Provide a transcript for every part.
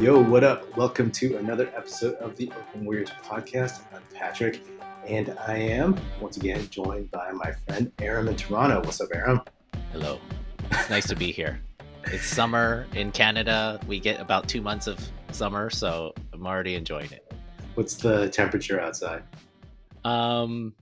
Yo, what up? Welcome to another episode of the Oakland Warriors podcast. I'm Patrick, and I am once again joined by my friend Aram in Toronto. What's up, Aram? Hello. It's nice to be here. It's summer in Canada. We get about two months of summer, so I'm already enjoying it. What's the temperature outside? Um,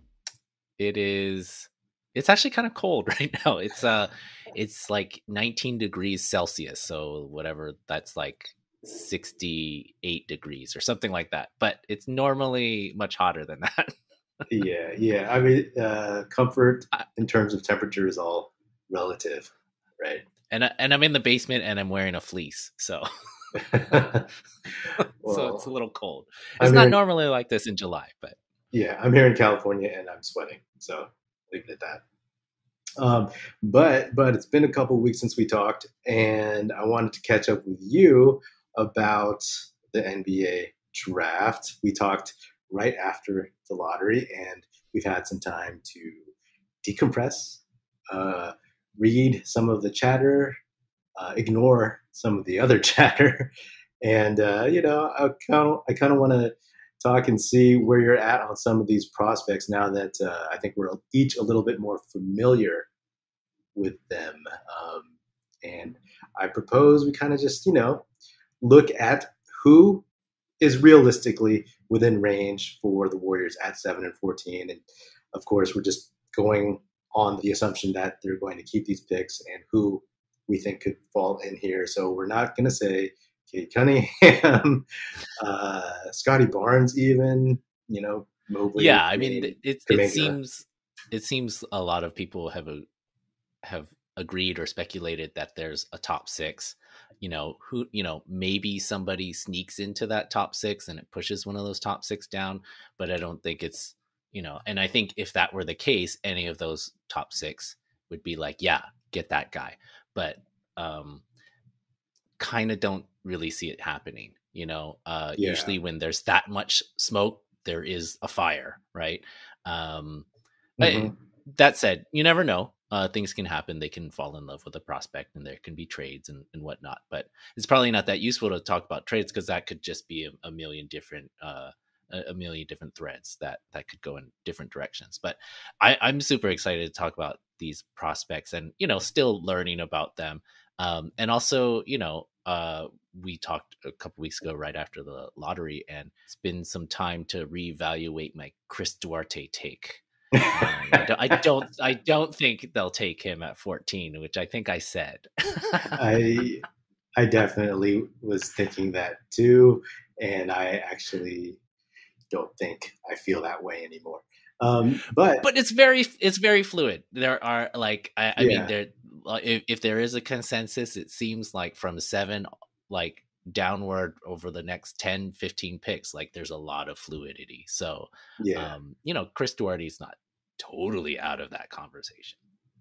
it is. It's actually kind of cold right now. It's uh, it's like 19 degrees Celsius, so whatever that's like 68 degrees or something like that. But it's normally much hotter than that. yeah, yeah. I mean, uh, comfort in terms of temperature is all relative, right? And I, and I'm in the basement and I'm wearing a fleece, so well, so it's a little cold. It's I'm not normally like this in July, but yeah, I'm here in California and I'm sweating, so leave it at that. Um, but but it's been a couple weeks since we talked, and I wanted to catch up with you about the NBA draft. We talked right after the lottery, and we've had some time to decompress, uh, read some of the chatter, uh, ignore some of the other chatter, and uh, you know, I kind of I kind of want to talk and see where you're at on some of these prospects now that uh, I think we're each a little bit more familiar with them. Um, and I propose we kind of just you know look at who is realistically within range for the Warriors at 7 and 14. And of course, we're just going on the assumption that they're going to keep these picks and who we think could fall in here. So we're not going to say Cade Cunningham, uh, Scottie Barnes, even, you know, Mobley. Yeah, I mean, it, it seems it seems a lot of people have a, have agreed or speculated that there's a top six you know who you know maybe somebody sneaks into that top six and it pushes one of those top six down but i don't think it's you know and i think if that were the case any of those top six would be like yeah get that guy but um kind of don't really see it happening you know uh yeah. usually when there's that much smoke there is a fire right um mm-hmm. that said you never know uh, things can happen. They can fall in love with a prospect, and there can be trades and, and whatnot. But it's probably not that useful to talk about trades because that could just be a, a million different uh, a, million different threads that that could go in different directions. But I, I'm super excited to talk about these prospects and you know still learning about them. Um, and also, you know, uh, we talked a couple weeks ago right after the lottery, and it's been some time to reevaluate my Chris Duarte take. I, don't, I, don't, I don't think they'll take him at 14, which I think I said. I I definitely was thinking that too, and I actually don't think I feel that way anymore. Um, but but it's very it's very fluid. There are like I, I yeah. mean there if, if there is a consensus, it seems like from seven like downward over the next 10 15 picks like there's a lot of fluidity. So yeah. um, you know chris duarte's not totally out of that conversation.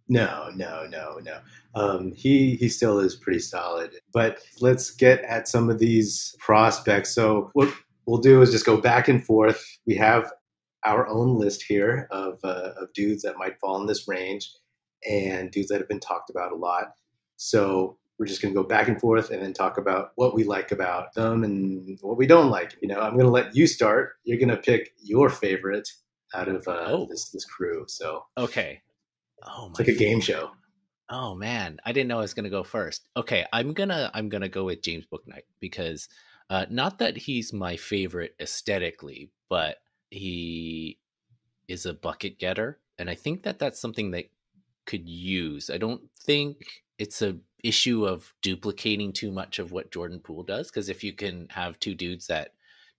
No no no no. Um, he he still is pretty solid. But let's get at some of these prospects. So what we'll do is just go back and forth. We have our own list here of, uh, of dudes that might fall in this range and dudes that have been talked about a lot. So we're just going to go back and forth and then talk about what we like about them and what we don't like. You know, I'm going to let you start. You're going to pick your favorite out of uh, oh. this this crew. So okay, oh, it's like a game show. Oh man, I didn't know I was going to go first. Okay, I'm gonna I'm gonna go with James Bouknight because uh, not that he's my favorite aesthetically, but he is a bucket getter, and I think that that's something that could use. I don't think it's a issue of duplicating too much of what Jordan Poole does because if you can have two dudes that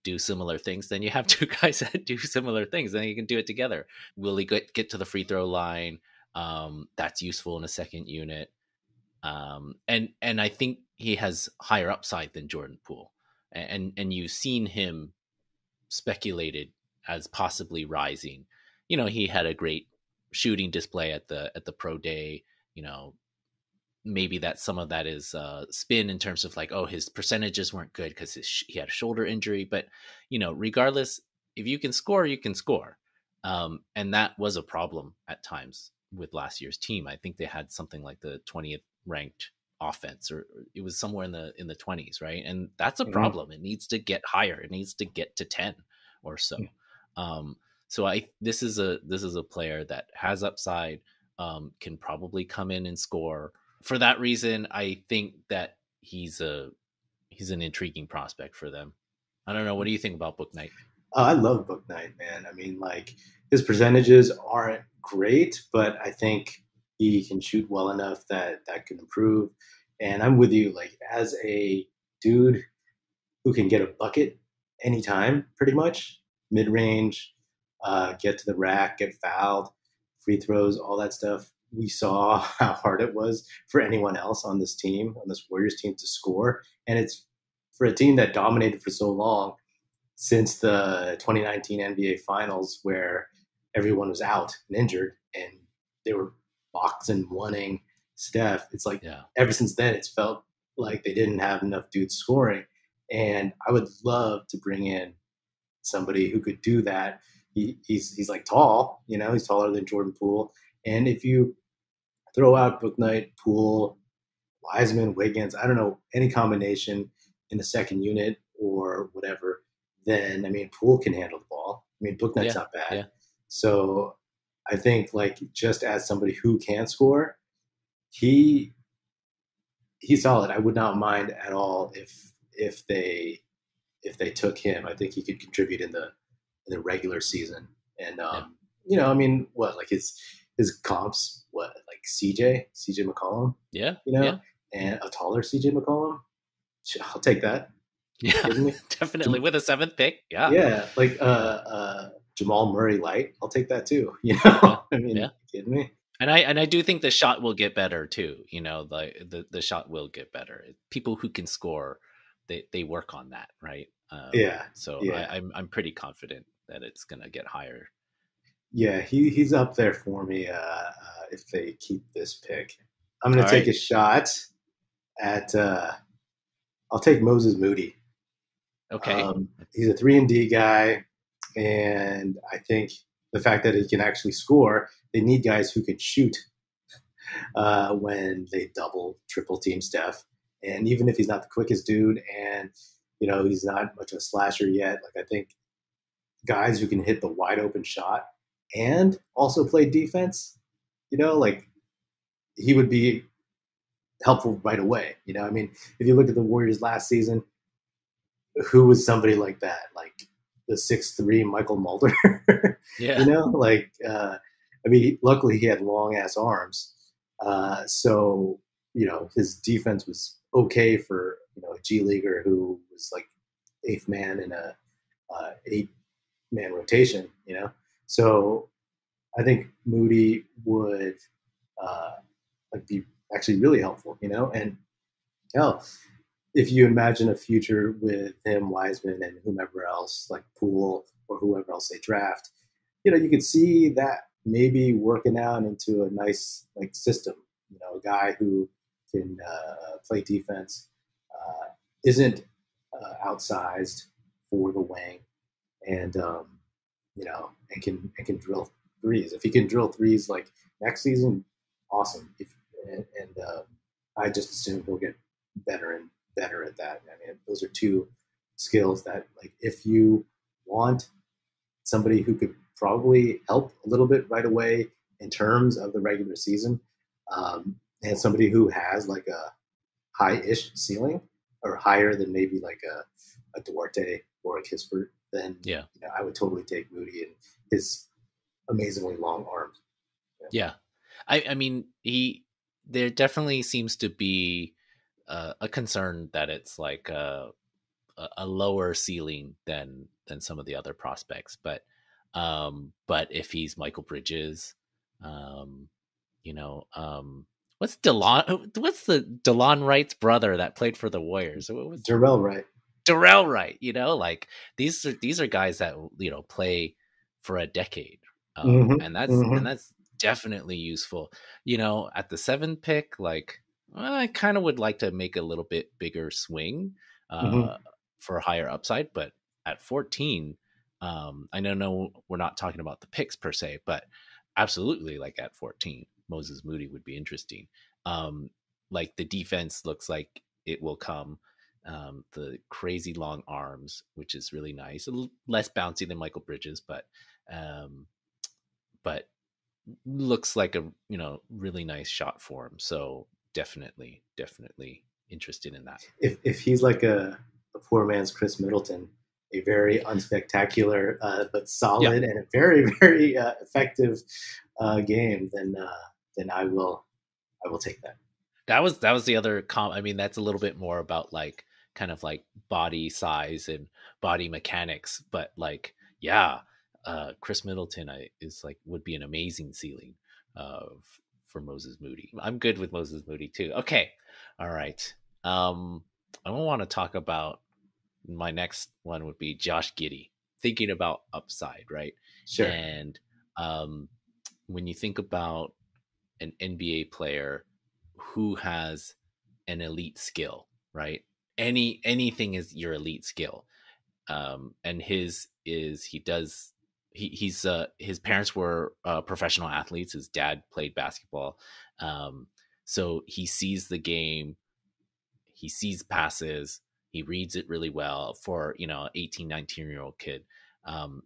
do similar things, then you have two guys that do similar things, then you can do it together. Will he get get to the free throw line? Um, that's useful in a second unit. Um, and and I think he has higher upside than Jordan Poole, and and you've seen him speculated as possibly rising. You know, he had a great shooting display at the at the pro day. You know, maybe that some of that is uh, spin in terms of like, oh, his percentages weren't good because he had a shoulder injury. But you know, regardless, if you can score, you can score, um, and that was a problem at times with last year's team. I think they had something like the twentieth ranked offense or it was somewhere in the in the 20s right and that's a mm-hmm. problem it needs to get higher it needs to get to 10 or so mm-hmm. um so i this is a this is a player that has upside um can probably come in and score for that reason i think that he's a he's an intriguing prospect for them i don't know what do you think about Bouknight oh, i love Bouknight man i mean like his percentages aren't great but i think he can shoot well enough that that can improve. And I'm with you. Like as a dude who can get a bucket anytime, pretty much mid range, uh, get to the rack, get fouled, free throws, all that stuff. We saw how hard it was for anyone else on this team, on this Warriors team, to score. And it's for a team that dominated for so long since the 2019 NBA Finals, where everyone was out and injured, and they were boxing wanting Steph. It's like yeah. ever since then, it's felt like they didn't have enough dudes scoring. And I would love to bring in somebody who could do that. He, he's he's like tall, you know, he's taller than Jordan Poole. And if you throw out Bouknight, Poole, Wiseman, Wiggins, I don't know, any combination in the second unit or whatever, then I mean Poole can handle the ball. I mean Bouknight's yeah, not bad. Yeah. So I think like just as somebody who can score, he he's solid. I would not mind at all if if they if they took him. I think he could contribute in the in the regular season. And um, yeah. you know, I mean, what like his his comps, what like CJ CJ McCollum? Yeah, you know, yeah. and a taller CJ McCollum. I'll take that. Yeah, definitely with a seventh pick. Yeah, yeah, like uh, uh, Jamal Murray light, I'll take that too. You know, I mean, yeah. kidding me? And I and I do think the shot will get better too. You know, the the, the shot will get better. People who can score, they they work on that, right? Um, yeah. So yeah. I, I'm I'm pretty confident that it's gonna get higher. Yeah, he he's up there for me. Uh, uh, if they keep this pick, I'm gonna All take right. a shot at. Uh, I'll take Moses Moody. Okay. Um, he's a three and D guy. And I think the fact that he can actually score, they need guys who can shoot uh, when they double, triple team Steph. And even if he's not the quickest dude and, you know, he's not much of a slasher yet, like I think guys who can hit the wide open shot and also play defense, you know, like he would be helpful right away. You know, I mean, if you look at the Warriors last season, who was somebody like that? Like the six three Mychal Mulder. yeah, you know, like uh, I mean, luckily he had long ass arms, uh, so you know his defense was okay for you know a G leaguer who was like eighth man in a uh, eight man rotation. You know, so I think Moody would uh, be actually really helpful. You know, and hell, if you imagine a future with him, Wiseman, and whomever else, like Poole or whoever else they draft, you know, you could see that maybe working out into a nice like system. You know, a guy who can uh, play defense, uh, isn't uh, outsized for the wing, and um, you know, and can and can drill threes. If he can drill threes like next season, awesome. If and, and uh, I just assume he'll get better and better at that. I mean, those are two skills that, like, if you want somebody who could probably help a little bit right away in terms of the regular season, um, and somebody who has like a high-ish ceiling or higher than maybe like a, a Duarte or a Kispert, then yeah, you know, I would totally take Moody and his amazingly long arms. Yeah. I, I mean, he there definitely seems to be uh, a concern that it's like a, a lower ceiling than than some of the other prospects. But um, but if he's Mikal Bridges, um, you know, um, what's Delon? What's the Delon Wright's brother that played for the Warriors? What was Dorell Wright? Dorell Wright. You know, like these are these are guys that you know play for a decade, um, mm-hmm, and that's mm-hmm. and that's definitely useful. You know, at the seventh pick, like I kind of would like to make a little bit bigger swing uh, mm-hmm. for a higher upside, but at 14, um, I know no, we're not talking about the picks per se, but absolutely, like at 14, Moses Moody would be interesting. Um, like the defense looks like it will come. Um, the crazy long arms, which is really nice, a little less bouncy than Mikal Bridges, but um, but looks like a you know really nice shot for him. So definitely, definitely interested in that. If if he's like a, a poor man's Khris Middleton, a very unspectacular uh, but solid yeah. and a very very uh, effective uh, game, then uh, then I will I will take that. That was that was the other com. I mean, that's a little bit more about like kind of like body size and body mechanics, but like yeah, uh, Khris Middleton I, is like would be an amazing ceiling uh, for Moses Moody. I'm good with Moses Moody too. Okay, all right. Um, I want to talk about my next one would be Josh Giddey. Thinking about upside, right? Sure. And um, when you think about an NBA player who has an elite skill, right? Any anything is your elite skill. Um, and his is he does he, he's uh, his parents were uh, professional athletes. His dad played basketball, um, so he sees the game. He sees passes. He reads it really well for you know 18, 19 year old kid. Um,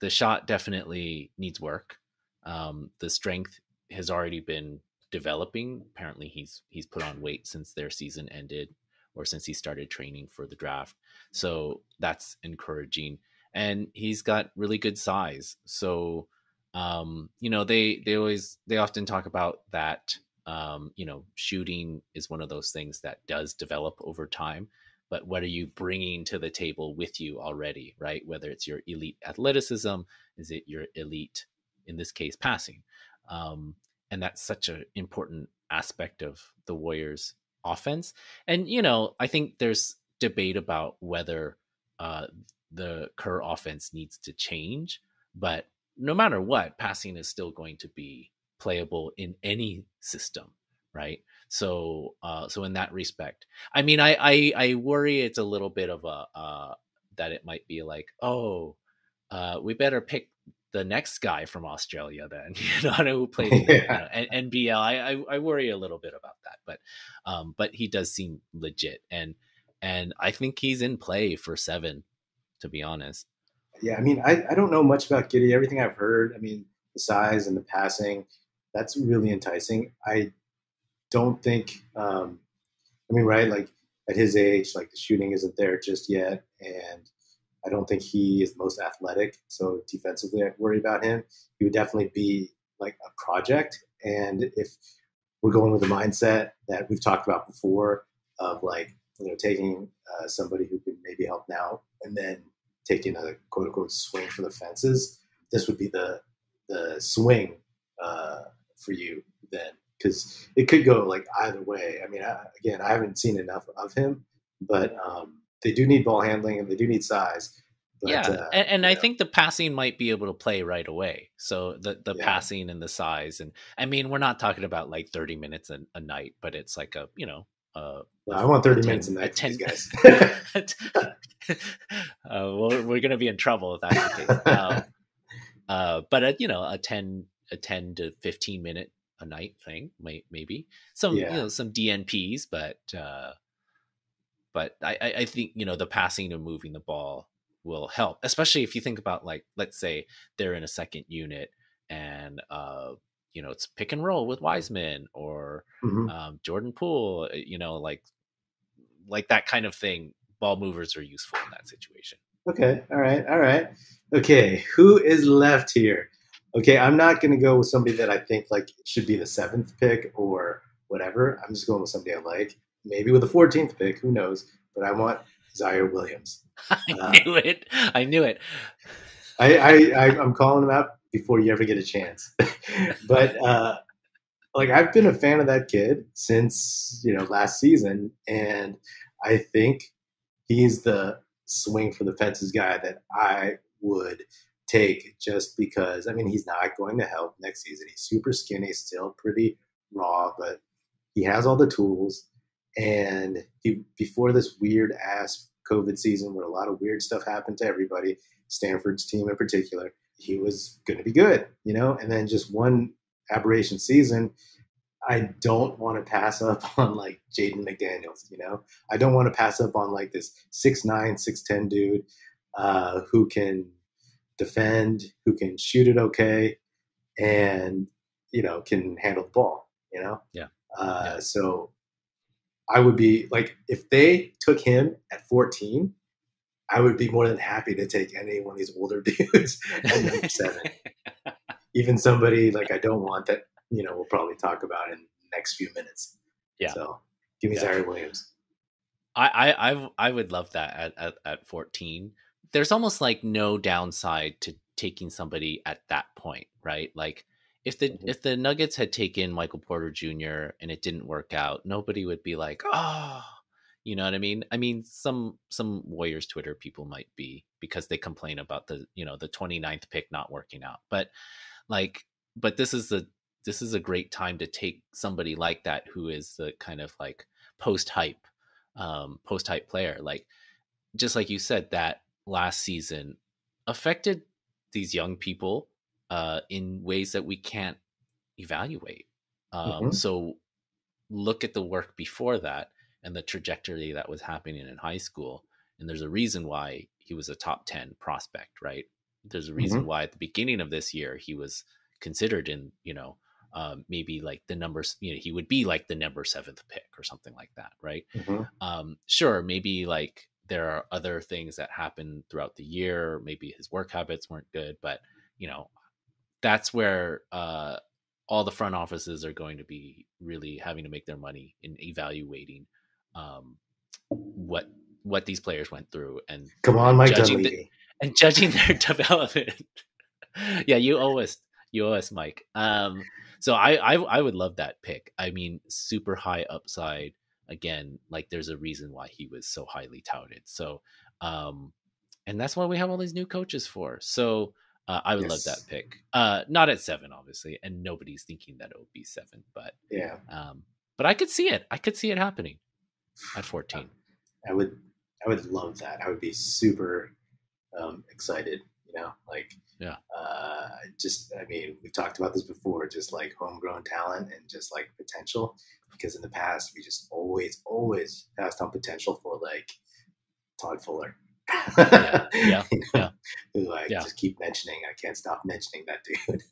the shot definitely needs work. Um, the strength has already been developing. Apparently, he's he's put on weight since their season ended, or since he started training for the draft. So that's encouraging, and he's got really good size. So, um, you know, they they always they often talk about that. Um, you know, shooting is one of those things that does develop over time. But what are you bringing to the table with you already, right? Whether it's your elite athleticism, is it your elite, in this case, passing? Um, and that's such an important aspect of the Warriors offense. And you know, I think there's debate about whether uh, the Kerr offense needs to change, but no matter what, passing is still going to be playable in any system, right? So, uh, so in that respect, I mean, I, I, I worry it's a little bit of a uh, that it might be like, oh, uh, we better pick the next guy from Australia then, you know, who played in yeah. you know, NBL. I, I, I worry a little bit about that, but um, but he does seem legit, and and I think he's in play for seven, to be honest. Yeah, I mean, I, I don't know much about Giddey. Everything I've heard, I mean, the size and the passing, that's really enticing. I don't think, um, I mean, right, like at his age, like the shooting isn't there just yet, and I don't think he is the most athletic. So defensively, I worry about him. He would definitely be like a project. And if we're going with the mindset that we've talked about before of like, you know, taking uh, somebody who can maybe help now and then taking a quote unquote swing for the fences, this would be the the swing uh, for you then because it could go like either way. I mean, I, again, I haven't seen enough of him, but um, they do need ball handling and they do need size. But, yeah, uh, and, and I think the passing might be able to play right away. So the the yeah. passing and the size, and I mean, we're not talking about like thirty minutes a, a night, but it's like a you know. Uh, I want thirty 10, minutes a night, 10, guys. uh, well, we're going to be in trouble if that's the case. Um, uh, but a, you know, a ten a ten to fifteen minute a night thing, may, maybe some yeah. you know some DNPs, but uh, but I, I think you know the passing and moving the ball will help, especially if you think about like let's say they're in a second unit and uh, you know it's pick and roll with Wiseman or mm-hmm. um, Jordan Poole, uh, you know like like that kind of thing. Ball movers are useful in that situation. Okay, all right, all right. Okay, who is left here? Okay, I'm not going to go with somebody that I think like should be the seventh pick or whatever. I'm just going with somebody I like maybe with the 14th pick, who knows? But I want Ziaire Williams. I uh, knew it. I knew it. I, I, I am calling him out before you ever get a chance. but uh, like I've been a fan of that kid since you know last season, and I think he's the swing for the fences guy that I would take just because I mean he's not going to help next season. He's super skinny, still pretty raw, but he has all the tools. And he, before this weird ass COVID season where a lot of weird stuff happened to everybody, Stanford's team in particular, he was going to be good, you know. And then just one aberration season, I don't want to pass up on like Jaden McDaniels. You know, I don't want to pass up on like this six nine, six ten dude uh, who can defend, who can shoot it okay, and you know can handle the ball. You know, yeah. Uh, yeah. So I would be like, if they took him at 14, I would be more than happy to take any one of these older dudes at number seven. Even somebody like I don't want that, you know, we'll probably talk about in the next few minutes. Yeah. So give me yeah. Williams. I, I I I would love that at, at, at 14. There's almost like no downside to taking somebody at that point, right? Like if the mm-hmm. if the Nuggets had taken Michael Porter Jr. and it didn't work out, nobody would be like, "Oh, you know what I mean?" I mean, some some Warriors Twitter people might be because they complain about the, you know, the 29th pick not working out. But like but this is the this is a great time to take somebody like that who is the kind of like post hype um post hype player. Like just like you said that last season affected these young people uh, in ways that we can't evaluate. Um, mm-hmm. So look at the work before that and the trajectory that was happening in high school. And there's a reason why he was a top 10 prospect, right? There's a reason mm-hmm. why at the beginning of this year he was considered in, you know, um, maybe like the numbers, you know, he would be like the number seventh pick or something like that, right? Mm-hmm. Um, sure, maybe like there are other things that happen throughout the year. Maybe his work habits weren't good, but you know, that's where uh, all the front offices are going to be really having to make their money in evaluating um, what what these players went through and come on, Mike judging the, and judging their development. yeah, you owe us, you owe us, Mike. Um, so I, I I would love that pick. I mean, super high upside. Again, like there's a reason why he was so highly touted. So, um, and that's why we have all these new coaches for. So uh, I would yes. love that pick. Uh, not at seven, obviously, and nobody's thinking that it would be seven, but yeah. Um, but I could see it. I could see it happening at fourteen. I would. I would love that. I would be super um, excited. You know, like yeah. Uh, just, I mean, we've talked about this before. Just like homegrown talent and just like potential. Because in the past, we just always, always passed on potential for like Todd Fuller yeah, yeah, yeah. Who I yeah. just keep mentioning. I can't stop mentioning that dude.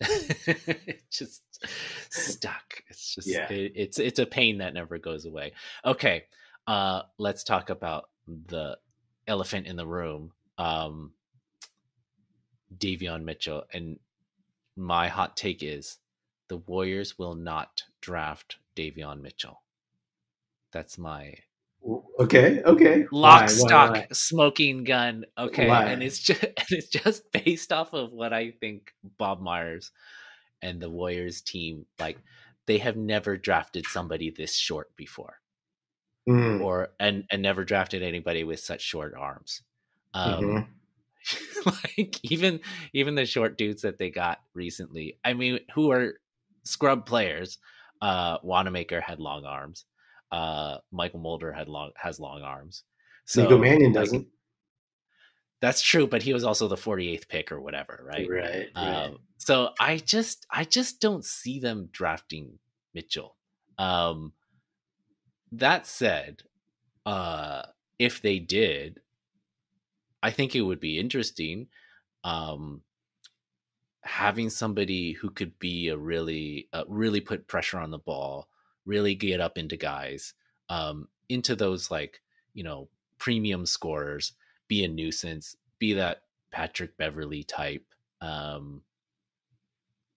just stuck. It's just yeah. It, it's it's a pain that never goes away. Okay, uh, let's talk about the elephant in the room. Um, Davion Mitchell, and my hot take is the Warriors will not draft Davion Mitchell. That's my Okay, okay. Lock, why, stock, why, why? smoking gun. Okay, and it's just and it's just based off of what I think Bob Myers and the Warriors team like. They have never drafted somebody this short before, mm. or and and never drafted anybody with such short arms. Um, mm-hmm. like even even the short dudes that they got recently. I mean, who are scrub players. Uh, Wanamaker had long arms uh, Mychal Mulder had long has long arms. So Nico Mannion doesn't. that's true, but he was also the 48th pick or whatever, right? Right. right. Um, so I just I just don't see them drafting Mitchell. Um, that said, uh, if they did, I think it would be interesting. Um, having somebody who could be a really uh, really put pressure on the ball really get up into guys, um, into those like, you know, premium scorers, be a nuisance, be that Patrick Beverley type. Um,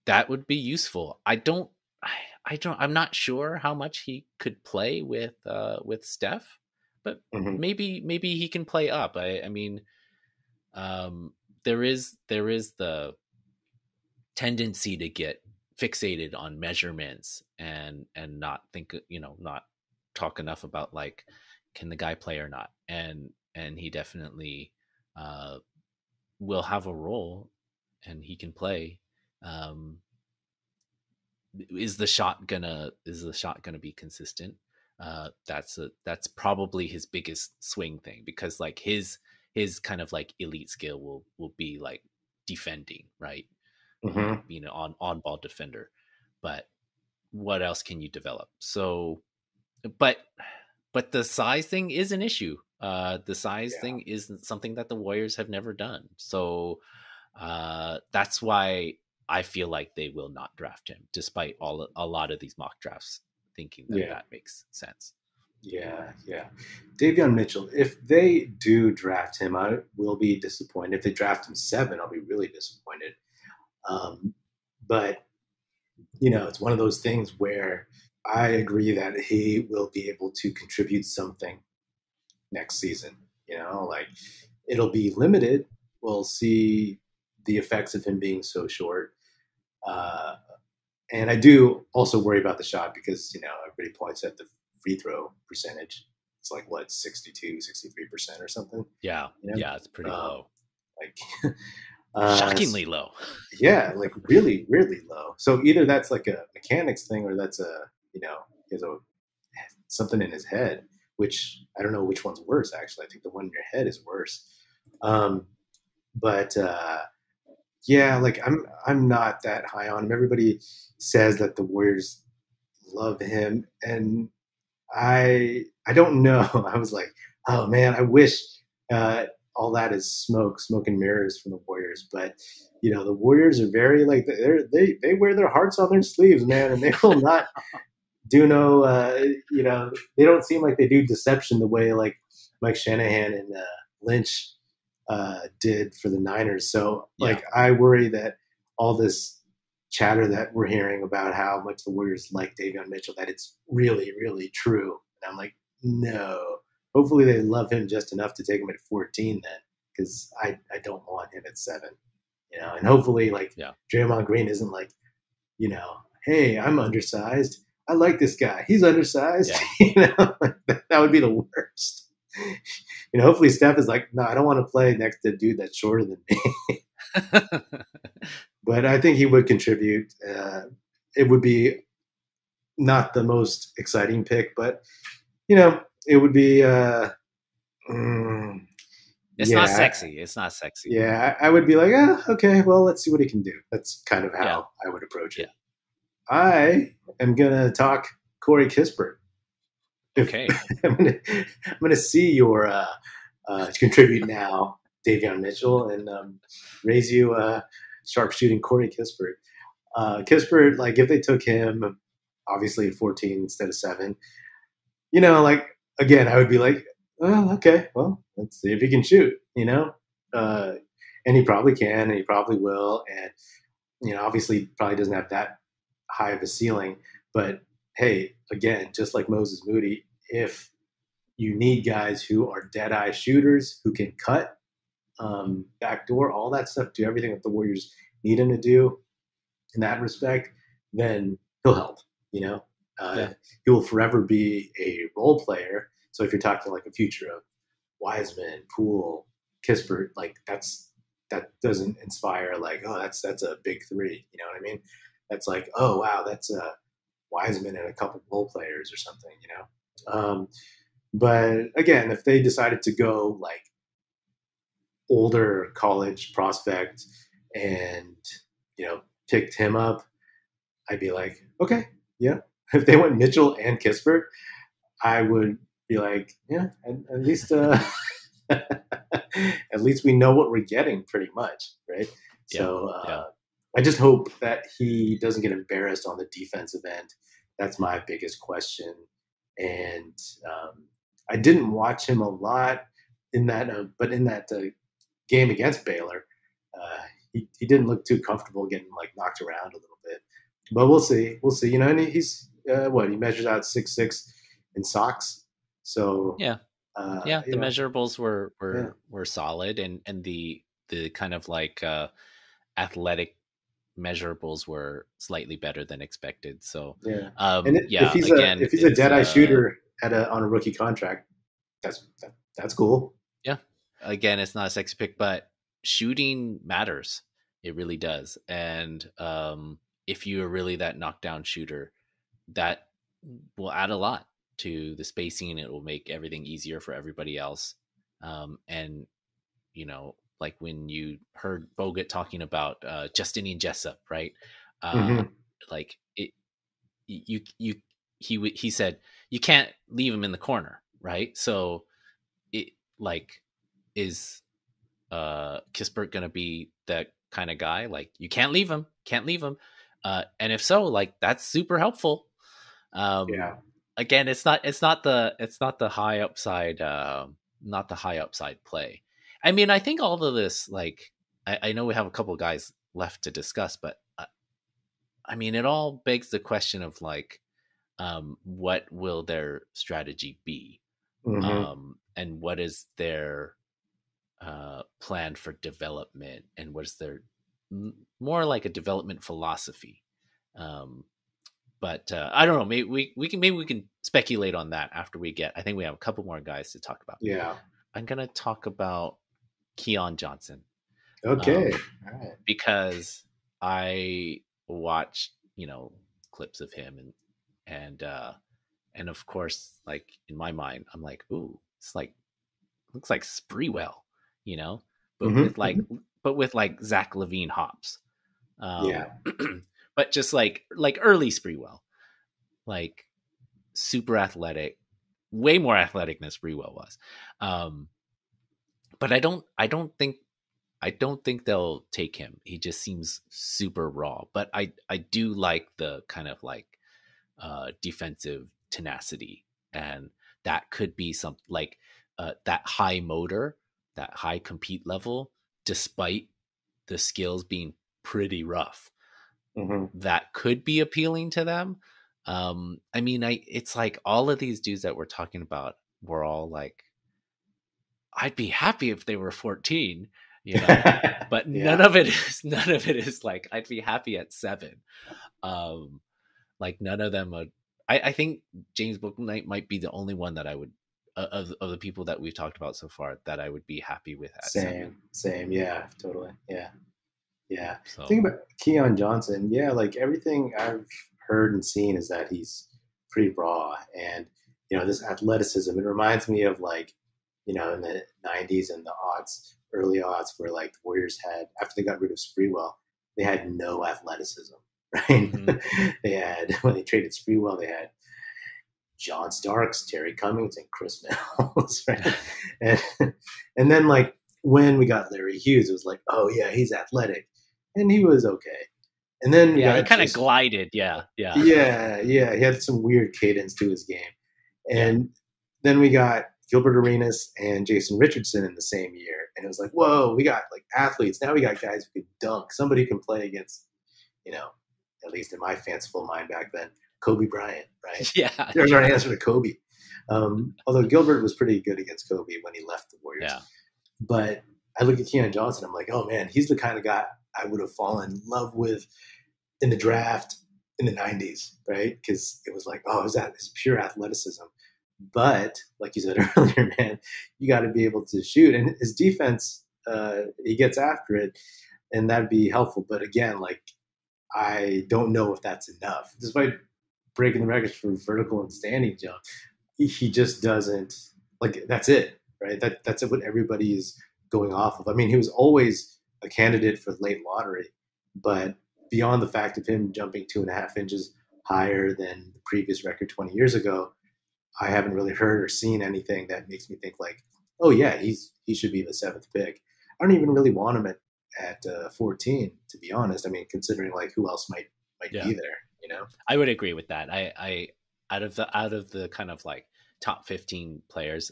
that would be useful. I don't, I, I don't, I'm not sure how much he could play with, uh, with Steph, but mm-hmm. maybe, maybe he can play up. I, I mean, um, there is, there is the tendency to get fixated on measurements and and not think you know not talk enough about like can the guy play or not? And and he definitely uh will have a role and he can play um is the shot gonna is the shot gonna be consistent? Uh that's a that's probably his biggest swing thing because like his his kind of like elite skill will will be like defending right mm-hmm. being an on on ball defender. But what else can you develop? So, but but the size thing is an issue. Uh, the size yeah. thing is something that the Warriors have never done. So uh, that's why I feel like they will not draft him, despite all a lot of these mock drafts thinking that yeah. that makes sense. Yeah, yeah. Davion Mitchell, if they do draft him, I will be disappointed. If they draft him seven, I'll be really disappointed. Um, but, you know, it's one of those things where I agree that he will be able to contribute something next season. You know, like it'll be limited. We'll see the effects of him being so short. Uh, and I do also worry about the shot because, you know, everybody points at the free throw percentage. It's like what, 62, 63% or something? Yeah. You know? Yeah, it's pretty um, low. Like uh, shockingly low. Yeah, like really, really low. So either that's like a mechanics thing or that's a, you know, has a something in his head, which I don't know which one's worse actually. I think the one in your head is worse. Um, but uh, yeah, like I'm I'm not that high on him. Everybody says that the Warriors love him, and I I don't know. I was like, oh man, I wish uh, all that is smoke, smoke and mirrors from the Warriors. But you know, the Warriors are very like they they they wear their hearts on their sleeves, man, and they will not do no. Uh, you know, they don't seem like they do deception the way like Mike Shanahan and uh, Lynch uh, did for the Niners. So like yeah. I worry that all this chatter that we're hearing about how much the Warriors like Davion Mitchell, that it's really, really true. And I'm like, no. Hopefully they love him just enough to take him at 14 then, because I, I don't want him at seven. You know, and hopefully like yeah. Draymond Green isn't like, you know, hey, I'm undersized. I like this guy. He's undersized. Yeah. you know, that would be the worst. You know, hopefully Steph is like, no, I don't want to play next to a dude that's shorter than me. but I think he would contribute. Uh, it would be not the most exciting pick, but you know, it would be. Uh, mm, it's yeah, not sexy. It's not sexy. Yeah, I, I would be like, ah, okay, well, let's see what he can do. That's kind of how yeah. I would approach it. Yeah. I am gonna talk Corey Kispert. Okay, I'm gonna I'm gonna see your uh, uh, contribute now, Davion Mitchell, and um, raise you uh, sharpshooting Corey Kispert. Uh, Kispert, like if they took him, obviously 14 instead of seven, you know, like again, I would be like, well, okay, well, let's see if he can shoot, you know, uh, and he probably can, and he probably will, and you know, obviously, probably doesn't have that high of a ceiling, but hey, again, just like Moses Moody, if you need guys who are dead eye shooters who can cut um, backdoor, all that stuff, do everything that the Warriors need him to do in that respect, then he'll help. You know, uh, yeah. he will forever be a role player. So if you're talking like a future of Wiseman, Poole, Kispert, like that's that doesn't inspire like oh that's that's a big three. You know what I mean? That's like oh wow that's a Wiseman and a couple role players or something. You know. Um, but again, if they decided to go like older college prospect and you know picked him up, I'd be like, okay, yeah. If they went Mitchell and Kispert, I would be like, yeah, at, at least uh, at least we know what we're getting, pretty much, right? Yeah, so uh, yeah. I just hope that he doesn't get embarrassed on the defensive end. That's my biggest question. And um, I didn't watch him a lot in that, uh, but in that uh, game against Baylor, uh, he, he didn't look too comfortable getting like knocked around a little bit. But we'll see. We'll see. You know, and he's uh, what he measures out six six in socks. So yeah, uh, yeah. The know. measurables were were yeah. were solid, and and the the kind of like uh, athletic measurables were slightly better than expected. So yeah, um, and it, yeah. If he's again, a if he's a dead eye uh, shooter at a on a rookie contract, that's that, that's cool. Yeah. Again, it's not a sexy pick, but shooting matters. It really does. And um, if you are really that knockdown shooter, that will add a lot to the spacing. It will make everything easier for everybody else. Um, and you know, like when you heard Bogut talking about uh, Justinian Jessup, right? Uh, mm-hmm. Like it, you you he he said you can't leave him in the corner, right? So it like is uh Kispert gonna be that kind of guy? Like you can't leave him, can't leave him. Uh, and if so, like that's super helpful. Um, yeah. Again, it's not it's not the it's not the high upside uh, not the high upside play. I mean, I think all of this like I, I know we have a couple guys left to discuss, but uh, I mean, it all begs the question of like, um, what will their strategy be, mm-hmm. um, and what is their uh, plan for development, and what is their more like a development philosophy. Um, but uh, I don't know. Maybe we, we can maybe we can speculate on that after we get. I think we have a couple more guys to talk about. Yeah, I'm gonna talk about Keon Johnson. Okay, um, because I watched you know clips of him and and uh and of course like in my mind I'm like ooh it's like looks like Sprewell you know but mm-hmm. with like mm-hmm. but with like Zach LaVine hops um, yeah but just like like early Sprewell like super athletic way more athletic than Sprewell was um but I don't I don't think I don't think they'll take him. He just seems super raw. But I I do like the kind of like uh defensive tenacity and that could be some like uh that high motor, that high compete level despite the skills being pretty rough. Mm-hmm. That could be appealing to them. Um I mean I it's like all of these dudes that we're talking about were all like I'd be happy if they were 14 you know but yeah. none of it is none of it is like i'd be happy at seven um like none of them are i, I think james bouknight might be the only one that i would of, of the people that we've talked about so far that i would be happy with at same seven. same yeah totally yeah yeah so. think about keon johnson yeah like everything i've heard and seen is that he's pretty raw and you know this athleticism it reminds me of like you know in the 90s and the aughts early odds where like the Warriors had after they got rid of Sprewell, they had no athleticism, right? Mm-hmm. they had when they traded Sprewell, they had John Starks, Terry Cummings, and Chris Mills, right? and, and then like when we got Larry Hughes, it was like, oh yeah, he's athletic, and he was okay. And then yeah, he kind of glided, yeah, yeah, yeah, yeah. He had some weird cadence to his game, and then we got Gilbert Arenas and Jason Richardson in the same year. And it was like, whoa, we got like athletes. Now we got guys who could dunk. Somebody can play against, you know, at least in my fanciful mind back then, Kobe Bryant, right? Yeah. There's our answer to Kobe. Um, although Gilbert was pretty good against Kobe when he left the Warriors. Yeah. But I look at Keon Johnson, I'm like, oh man, he's the kind of guy I would have fallen in love with in the draft in the 90s, right? Because it was like, oh, is that his pure athleticism? But like you said earlier, man, you got to be able to shoot. And his defense, uh, he gets after it, and that'd be helpful. But again, like I don't know if that's enough. Despite breaking the records for vertical and standing jump, he, he just doesn't like. That's it, right? That that's what everybody is going off of. I mean, he was always a candidate for late lottery, but beyond the fact of him jumping two and a half inches higher than the previous record 20 years ago, I haven't really heard or seen anything that makes me think like, oh yeah, he's he should be the seventh pick. I don't even really want him at at uh, 14, to be honest. I mean, considering like who else might might yeah. be there, you know. I would agree with that. I I out of the out of the kind of like top 15 players,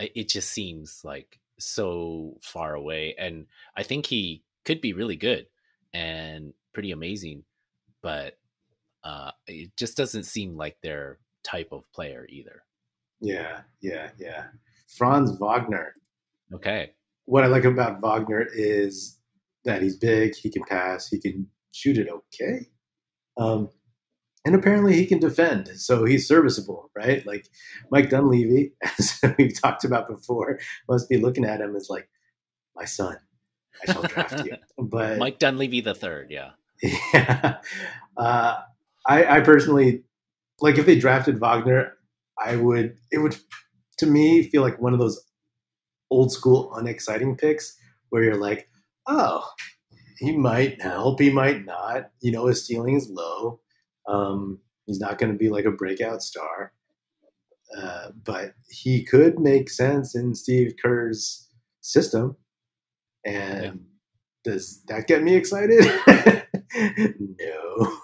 it just seems like so far away, and I think he could be really good and pretty amazing, but uh, it just doesn't seem like they're type of player either. Yeah, yeah, yeah. Franz Wagner. Okay. What I like about Wagner is that he's big, he can pass, he can shoot it okay. Um, and apparently he can defend, so he's serviceable, right? Like Mike Dunleavy, as we've talked about before, must be looking at him as like, my son, I shall draft you. But Mike Dunleavy the third, yeah. Yeah. Uh, I, I personally like if they drafted Wagner, I would it would to me feel like one of those old school unexciting picks where you're like, oh, he might help, he might not. You know, his ceiling is low. Um, He's not going to be like a breakout star. Uh, but he could make sense in Steve Kerr's system. And yeah. does that get me excited?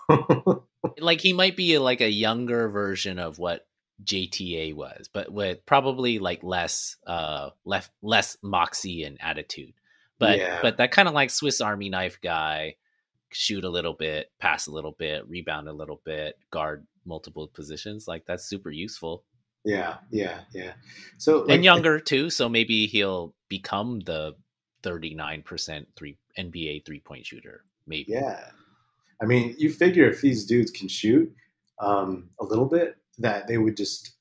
no. like he might be like a younger version of what JTA was, but with probably like less uh less less moxie and attitude. But yeah. but that kind of like Swiss Army knife guy, shoot a little bit, pass a little bit, rebound a little bit, guard multiple positions. Like that's super useful. Yeah, yeah, yeah. So like, and younger too, so maybe he'll become the 39% three NBA three point shooter. Maybe. Yeah. I mean, you figure if these dudes can shoot um, a little bit, that they would just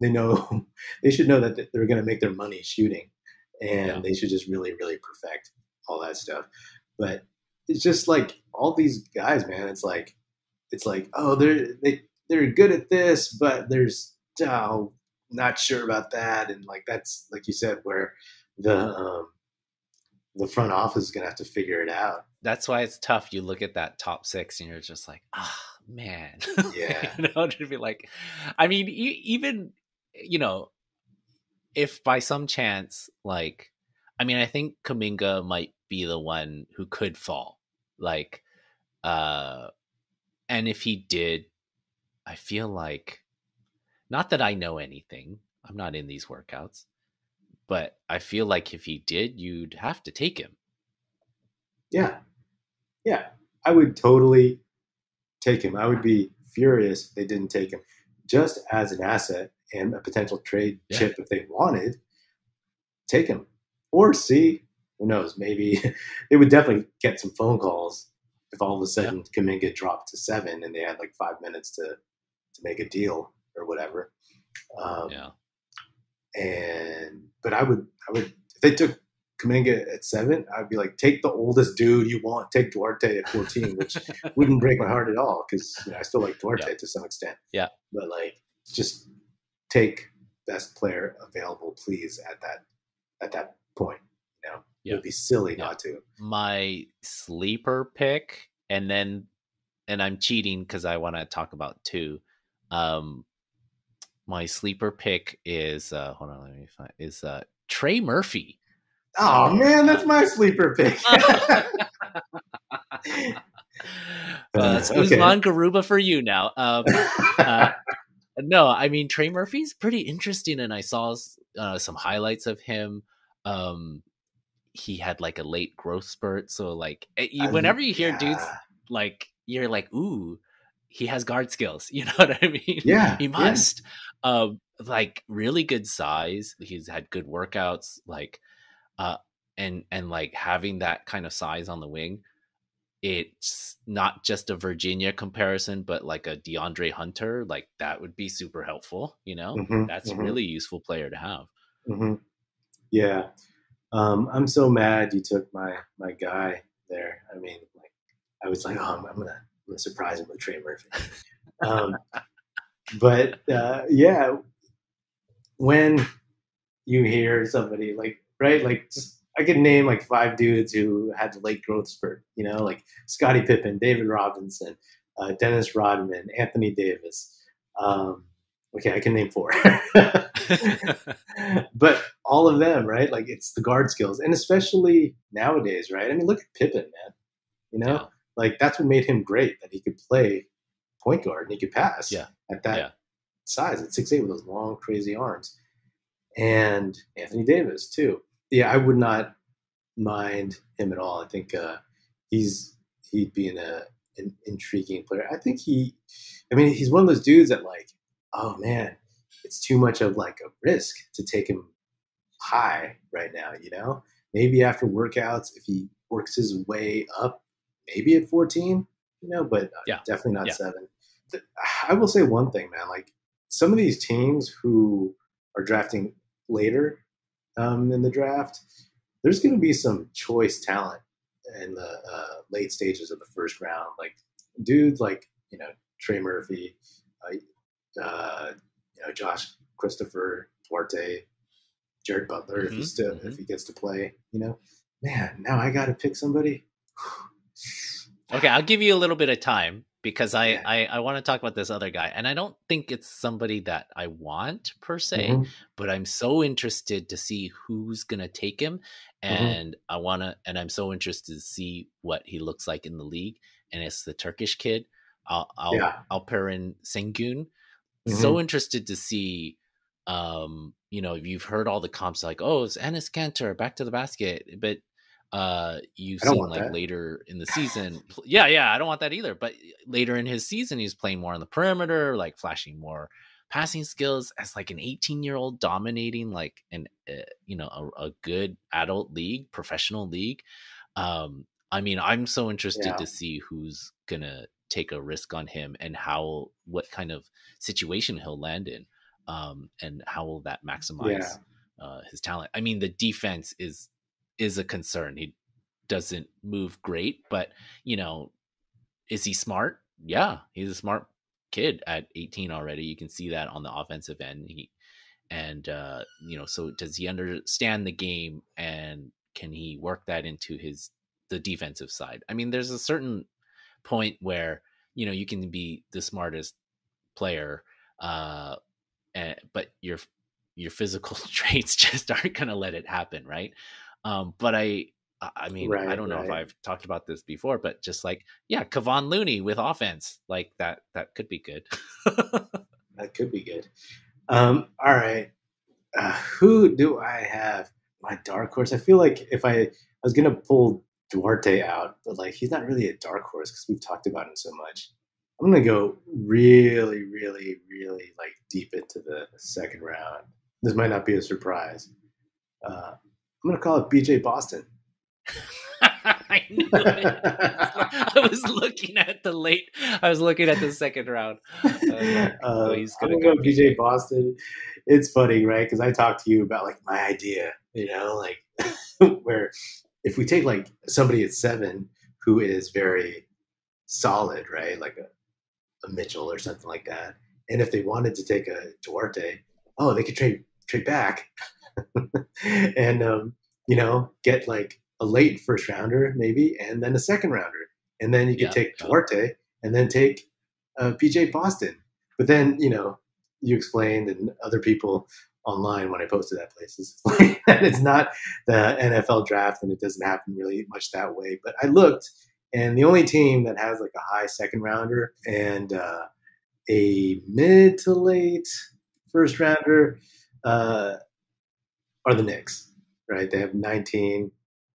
they know they should know that they're going to make their money shooting, and yeah. they should just really really perfect all that stuff. But it's just like all these guys, man. It's like it's like oh they're they they're good at this, but there's oh not sure about that, and like that's like you said where the um, the front office is gonna have to figure it out. That's why it's tough. You look at that top six, and you're just like, ah, oh, man. Yeah. you know, to be like, I mean, e- even you know, if by some chance, like, I mean, I think Kuminga might be the one who could fall, like, uh, and if he did, I feel like, not that I know anything. I'm not in these workouts, but I feel like if he did, you'd have to take him. Yeah. Yeah. I would totally take him. I would be furious if they didn't take him just as an asset and a potential trade yeah. chip if they wanted. Take him. Or see, who knows, maybe they would definitely get some phone calls if all of a sudden yeah. Kuminga dropped to seven and they had like five minutes to, to make a deal or whatever. Um, yeah and but I would I would if they took Kuminga at seven, I'd be like, take the oldest dude you want, take Duarte at fourteen, which wouldn't break my heart at all because you know, I still like Duarte yeah. to some extent. Yeah, but like just take best player available, please at that at that point. Yeah. it would be silly yeah. not to. My sleeper pick, and then and I'm cheating because I want to talk about two. Um, my sleeper pick is uh hold on, let me find is uh Trey Murphy. Oh man, that's my sleeper pick. uh, it's okay. Usman Garuba for you now. Um, uh, no, I mean Trey Murphy's pretty interesting, and I saw uh, some highlights of him. Um, he had like a late growth spurt, so like eh, whenever you hear yeah. dudes like you're like, ooh, he has guard skills. You know what I mean? Yeah, he must. Yeah. Um, like really good size. He's had good workouts. Like, uh, and and like having that kind of size on the wing, it's not just a Virginia comparison, but like a DeAndre Hunter. Like that would be super helpful. You know, mm-hmm, that's mm-hmm. really useful player to have. Mm-hmm. Yeah, um, I'm so mad you took my my guy there. I mean, like I was like, oh, I'm, I'm gonna I'm surprise him with Trey Murphy. Um, but uh, yeah, when you hear somebody like right, like just I could name like five dudes who had the late growth spurt. You know, like Scottie Pippen, David Robinson, uh, Dennis Rodman, Anthony Davis. Um, okay, I can name four. but all of them, right? Like it's the guard skills, and especially nowadays, right? I mean, look at Pippen, man. You know, yeah. Like that's what made him great that he could play point guard and he could pass yeah. at that yeah. size at six eight with those long crazy arms. And Anthony Davis too. Yeah, I would not mind him at all. I think uh, he's he'd be an, uh, an intriguing player. I think he, I mean, he's one of those dudes that like, oh man, it's too much of like a risk to take him high right now. You know, maybe after workouts, if he works his way up maybe at 14, you know, but uh, yeah. definitely not yeah. seven. I will say one thing, man. Like some of these teams who are drafting later um, in the draft, there's going to be some choice talent in the uh, late stages of the first round. Like dudes like you know Trey Murphy, uh, uh, you know Josh Christopher Duarte, Jared Butler mm-hmm. if he still mm-hmm. if he gets to play. You know, man. Now I got to pick somebody. Okay, I'll give you a little bit of time. because I, yeah. I, I want to talk about this other guy, and I don't think it's somebody that I want per se, mm-hmm. but I'm so interested to see who's gonna take him, mm-hmm. and mm-hmm. I wanna, and I'm so interested to see what he looks like in the league, and it's the Turkish kid, I'll I'll yeah. Alperen Sengun. Mm-hmm. So interested to see, um, you know, you've heard all the comps like, oh, it's Enes Kanter back to the basket, but uh you've seen like that. later in the season yeah yeah i don't want that either but later in his season he's playing more on the perimeter like flashing more passing skills as like an 18 year old dominating like an uh, you know a, a, good adult league professional league um i mean i'm so interested yeah. to see who's gonna take a risk on him and how what kind of situation he'll land in um and how will that maximize yeah. uh his talent i mean the defense is is a concern. He doesn't move great, but you know, is he smart? Yeah, he's a smart kid at 18 already. You can see that on the offensive end. He and uh, you know, so does he understand the game and can he work that into his the defensive side? I mean, there's a certain point where you know you can be the smartest player, uh, and, but your your physical traits just aren't going to let it happen, right? Um, but I, I mean, right, I don't know right. if I've talked about this before, but just like, yeah, Kevon Looney with offense, like that, that could be good. that could be good. Um, all right. Uh, who do I have? My dark horse. I feel like if I, I was going to pull Duarte out, but like he's not really a dark horse because we've talked about him so much. I'm going to go really, really, really like deep into the second round. This might not be a surprise. Uh, I'm going to call it BJ Boston. I knew it. I was looking at the late. I was looking at the second round. Uh, uh, he's gonna go, go BJ Boston. It's funny, right? Because I talked to you about like my idea, you know, like where if we take like somebody at seven who is very solid, right, like a, a Mitchell or something like that, and if they wanted to take a Duarte, oh, they could trade trade back and um, you know get like a late first rounder maybe, and then a second rounder, and then you could yeah, take Duarte and then take uh, BJ Boston. But then you know you explained and other people online when I posted that places it's not the NFL draft and it doesn't happen really much that way. But I looked, and the only team that has like a high second rounder and uh, a mid to late first rounder uh, are the Knicks, right? They have 19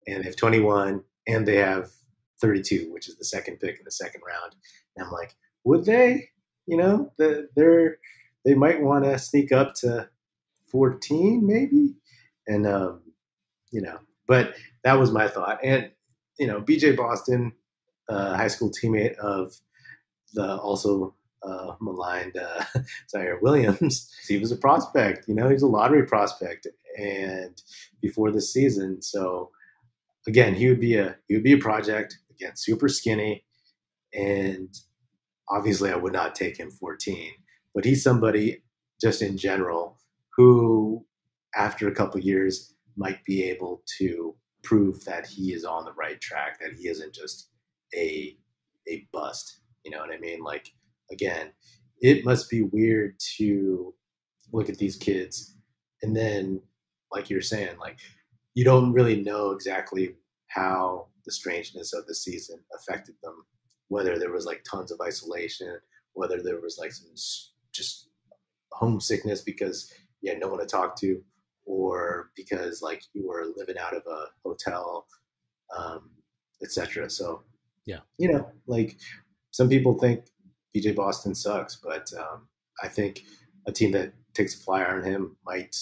and they have 21 and they have 32, which is the second pick in the second round. And I'm like, would they? You know, the, they're they might want to sneak up to 14, maybe, and um, you know, but that was my thought. And you know, BJ Boston, uh, high school teammate of the also uh, maligned uh, Ziaire Williams. he was a prospect, you know, he's a lottery prospect, and before the season, so again, he would be a he would be a project again, super skinny, and obviously I would not take him 14, but he's somebody just in general who, after a couple years, might be able to prove that he is on the right track, that he isn't just a a bust. You know what I mean? Like again, it must be weird to look at these kids and then, like you're saying, like you don't really know exactly how the strangeness of the season affected them. Whether there was like tons of isolation, whether there was like some just homesickness because you had no one to talk to, or because like you were living out of a hotel, um, etc. So yeah, you know, like some people think BJ Boston sucks, but um, I think a team that takes a flyer on him might,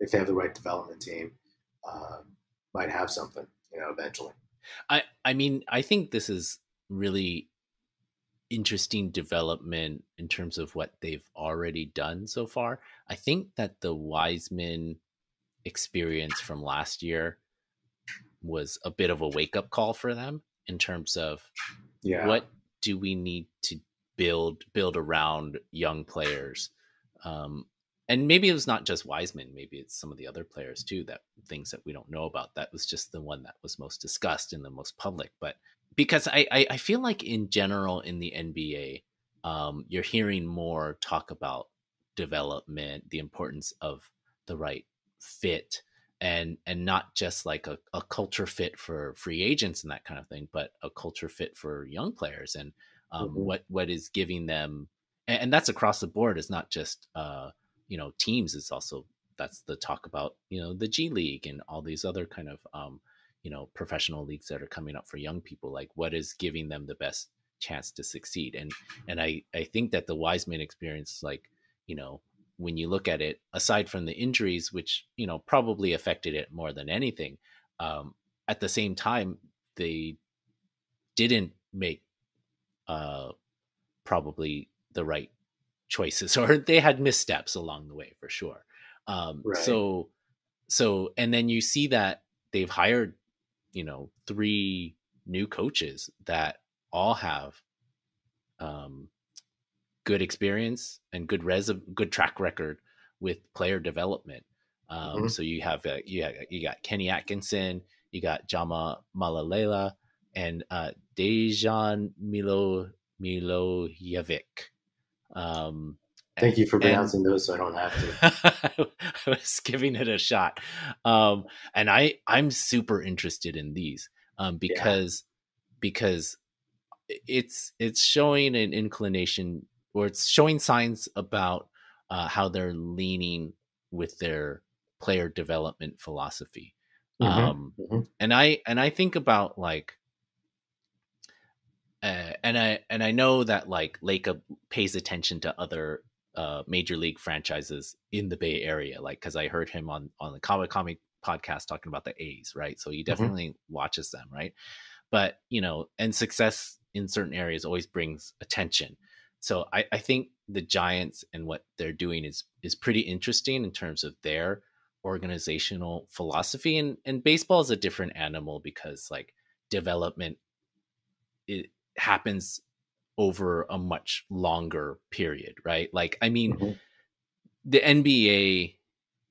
if they have the right development team, uh, might have something, you know, eventually. I I mean, I think this is really interesting development in terms of what they've already done so far. I think that the Wiseman experience from last year was a bit of a wake up call for them in terms of yeah. what do we need to build build around young players? Um, and maybe it was not just Wiseman. Maybe it's some of the other players too. That things that we don't know about. That was just the one that was most discussed and the most public. But because I, I, I feel like in general in the NBA, um, you're hearing more talk about development, the importance of the right fit, and and not just like a, a culture fit for free agents and that kind of thing, but a culture fit for young players and um, mm-hmm. what what is giving them, and, and, that's across the board. It's not just uh, you know teams. It's also that's the talk about you know the G League and all these other kind of um, you know professional leagues that are coming up for young people. Like what is giving them the best chance to succeed? And and I I think that the Wiseman experience, like you know when you look at it, aside from the injuries, which you know probably affected it more than anything, um, at the same time they didn't make uh, probably the right choices, or they had missteps along the way for sure. Um, right. So, so and then you see that they've hired, you know, three new coaches that all have um, good experience and good res good track record with player development. Um, mm-hmm. So you have uh, you, have, you got Kenny Atkinson, you got Jama Mahlalela, and uh, Dejan Milo Milojevic. Um, Thank you for pronouncing and, those, so I don't have to. I was giving it a shot, um, and I I'm super interested in these um, because yeah. because it's it's showing an inclination or it's showing signs about uh, how they're leaning with their player development philosophy. Mm-hmm. Um, mm-hmm. And I and I think about like, uh, and I and I know that like Lacob pays attention to other uh, major league franchises in the Bay Area, like because I heard him on on the Kawakami podcast talking about the A's, right? So he mm-hmm. definitely mm-hmm. watches them, right? But you know, and success in certain areas always brings attention so I, I think the Giants and what they're doing is is pretty interesting in terms of their organizational philosophy and and baseball is a different animal because like development it happens over a much longer period right like i mean mm-hmm. the nba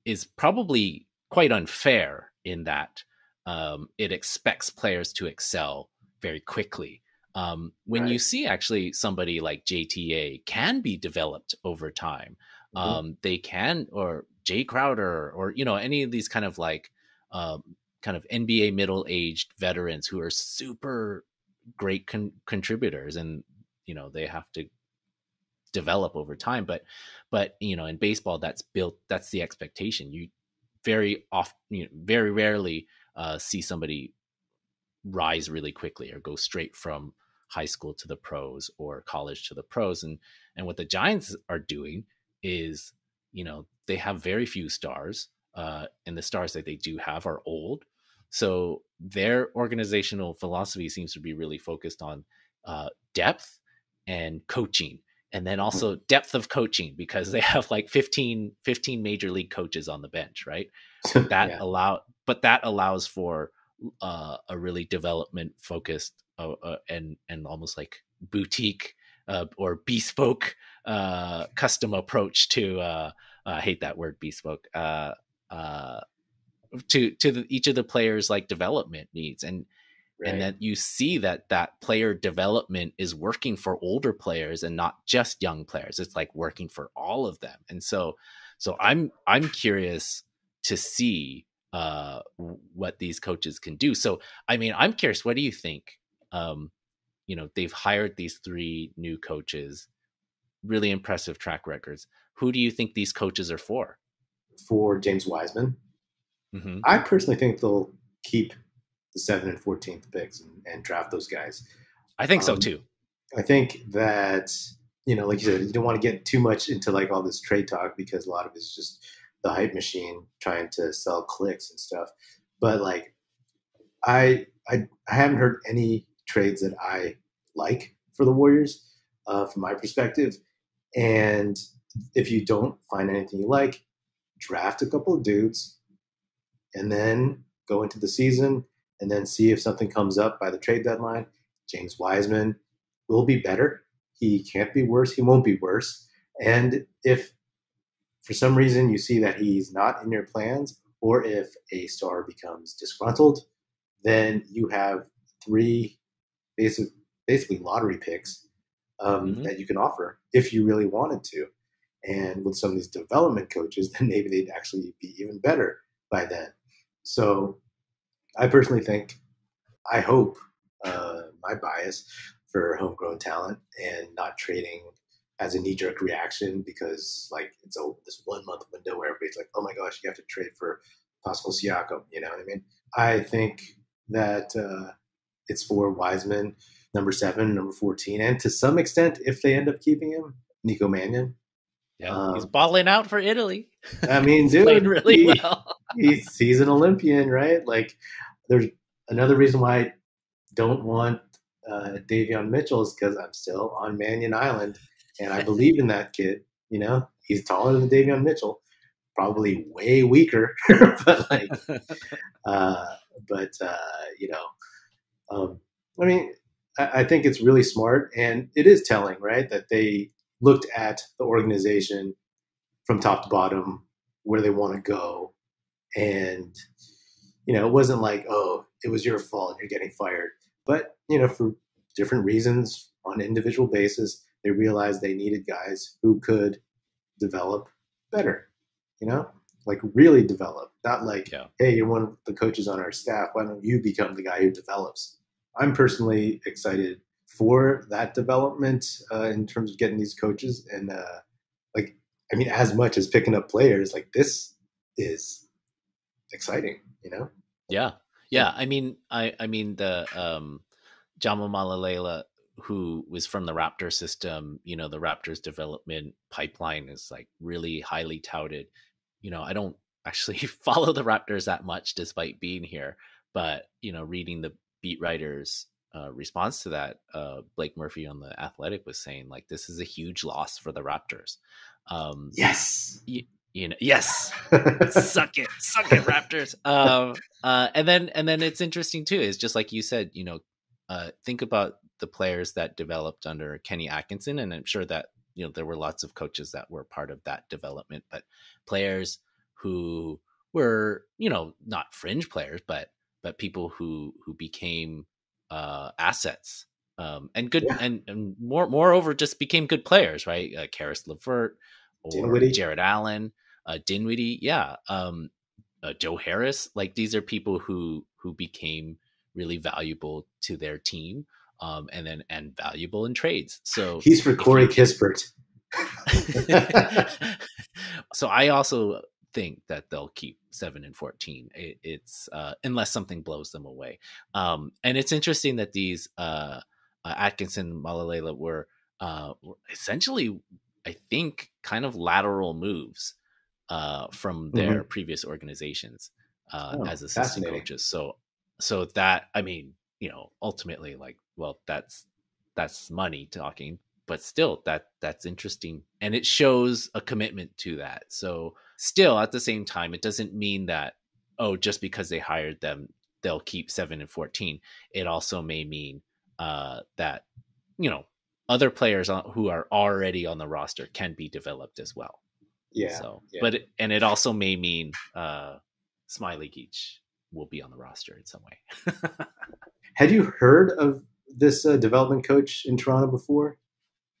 is probably quite unfair in that um, it expects players to excel very quickly um, when right. you see actually somebody like JTA can be developed over time, mm-hmm. um, they can, or Jae Crowder, or you know any of these kind of like um, kind of NBA middle aged veterans who are super great con- contributors, and you know they have to develop over time. But but you know in baseball that's built that's the expectation. You very often, you know, very rarely uh, see somebody rise really quickly or go straight from high school to the pros or college to the pros and and what the giants are doing is you know they have very few stars uh, and the stars that they do have are old so their organizational philosophy seems to be really focused on uh, depth and coaching and then mm-hmm. also depth of coaching because they have like 15 15 major league coaches on the bench right that yeah. allow but that allows for uh, a really development focused uh, uh, and and almost like boutique uh, or bespoke uh, custom approach to uh, I hate that word bespoke uh, to to the, each of the players like development needs and right. and that you see that that player development is working for older players and not just young players it's like working for all of them and so so i'm i'm curious to see uh, what these coaches can do. So, I mean, I'm curious. What do you think? Um, you know, they've hired these three new coaches, really impressive track records. Who do you think these coaches are for? For James Wiseman, mm-hmm. I personally think they'll keep the seventh and fourteenth picks and, and, draft those guys. I think um, so too. I think that you know, like you said, you don't want to get too much into like all this trade talk because a lot of it's just the hype machine trying to sell clicks and stuff. But like, I I, I haven't heard any trades that I like for the Warriors uh, from my perspective. And if you don't find anything you like, draft a couple of dudes, and then go into the season, and then see if something comes up by the trade deadline. James Wiseman will be better. He can't be worse. He won't be worse. And if for some reason you see that he's not in your plans, or if a star becomes disgruntled, then you have three basically basically lottery picks um, mm-hmm. that you can offer if you really wanted to. And with some of these development coaches, then maybe they'd actually be even better by then. So I personally think, I hope uh, my bias for homegrown talent and not trading as a knee jerk reaction because like it's a this one month window where everybody's like, oh my gosh, you have to trade for Pascal Siakam. You know what I mean? I think that uh, it's for Wiseman, number seven, number fourteen, and to some extent, if they end up keeping him, Nico Mannion. Yeah, um, he's balling out for Italy. I mean, dude, playing really he, well. He's he's an Olympian, right? Like, there's another reason why I don't want uh, Davion Mitchell is because I'm still on Mannion Island, and I believe in that kid. You know, he's taller than Davion Mitchell, probably way weaker, but like, uh, but uh, you know, um, I mean, I, I think it's really smart, and it is telling, right, that they looked at the organization from top to bottom, where they want to go, and you know, it wasn't like, oh, it was your fault you're getting fired. But, you know, for different reasons on individual basis, they realized they needed guys who could develop better, you know, like really develop, not like, yeah. hey, you're one of the coaches on our staff. Why don't you become the guy who develops? I'm personally excited for that development uh, in terms of getting these coaches and uh, like, I mean, as much as picking up players, like this is exciting, you know? Yeah. Yeah. I mean, I, I mean, the, um, Jama Mahlalela, who was from the Raptor system, you know, the Raptors development pipeline is like really highly touted. You know, I don't actually follow the Raptors that much despite being here, but, you know, reading the beat writers' uh, response to that, uh, Blake Murphy on the Athletic was saying, like, this is a huge loss for the Raptors. Um, yes. Y- you know yes suck it suck it raptors. Um uh and then and then it's interesting too is just like you said you know uh think about the players that developed under kenny atkinson and i'm sure that you know there were lots of coaches that were part of that development but players who were you know not fringe players but but people who who became uh assets. Um and good yeah. and, and more moreover just became good players right? Uh, Caris LeVert or Jarrett Allen uh, Dinwiddie, yeah, um, uh, Joe Harris. Like these are people who who became really valuable to their team, um, and then and valuable in trades. So he's for Corey Kispert. so I also think that they'll keep seven and fourteen. It, it's uh, unless something blows them away. Um, and it's interesting that these uh, uh, Atkinson Mahlalela were, uh, were essentially, I think, kind of lateral moves uh, from their mm-hmm. previous organizations uh, oh, as assistant coaches. So, so that I mean, you know, ultimately, like, well, that's that's money talking, but still, that that's interesting, and it shows a commitment to that. So, still, at the same time, it doesn't mean that oh, just because they hired them, they'll keep seven and fourteen. It also may mean uh, that you know other players on, who are already on the roster can be developed as well. Yeah. So, yeah. but it, and it also may mean uh, Smailagic will be on the roster in some way. Had you heard of this uh, development coach in Toronto before?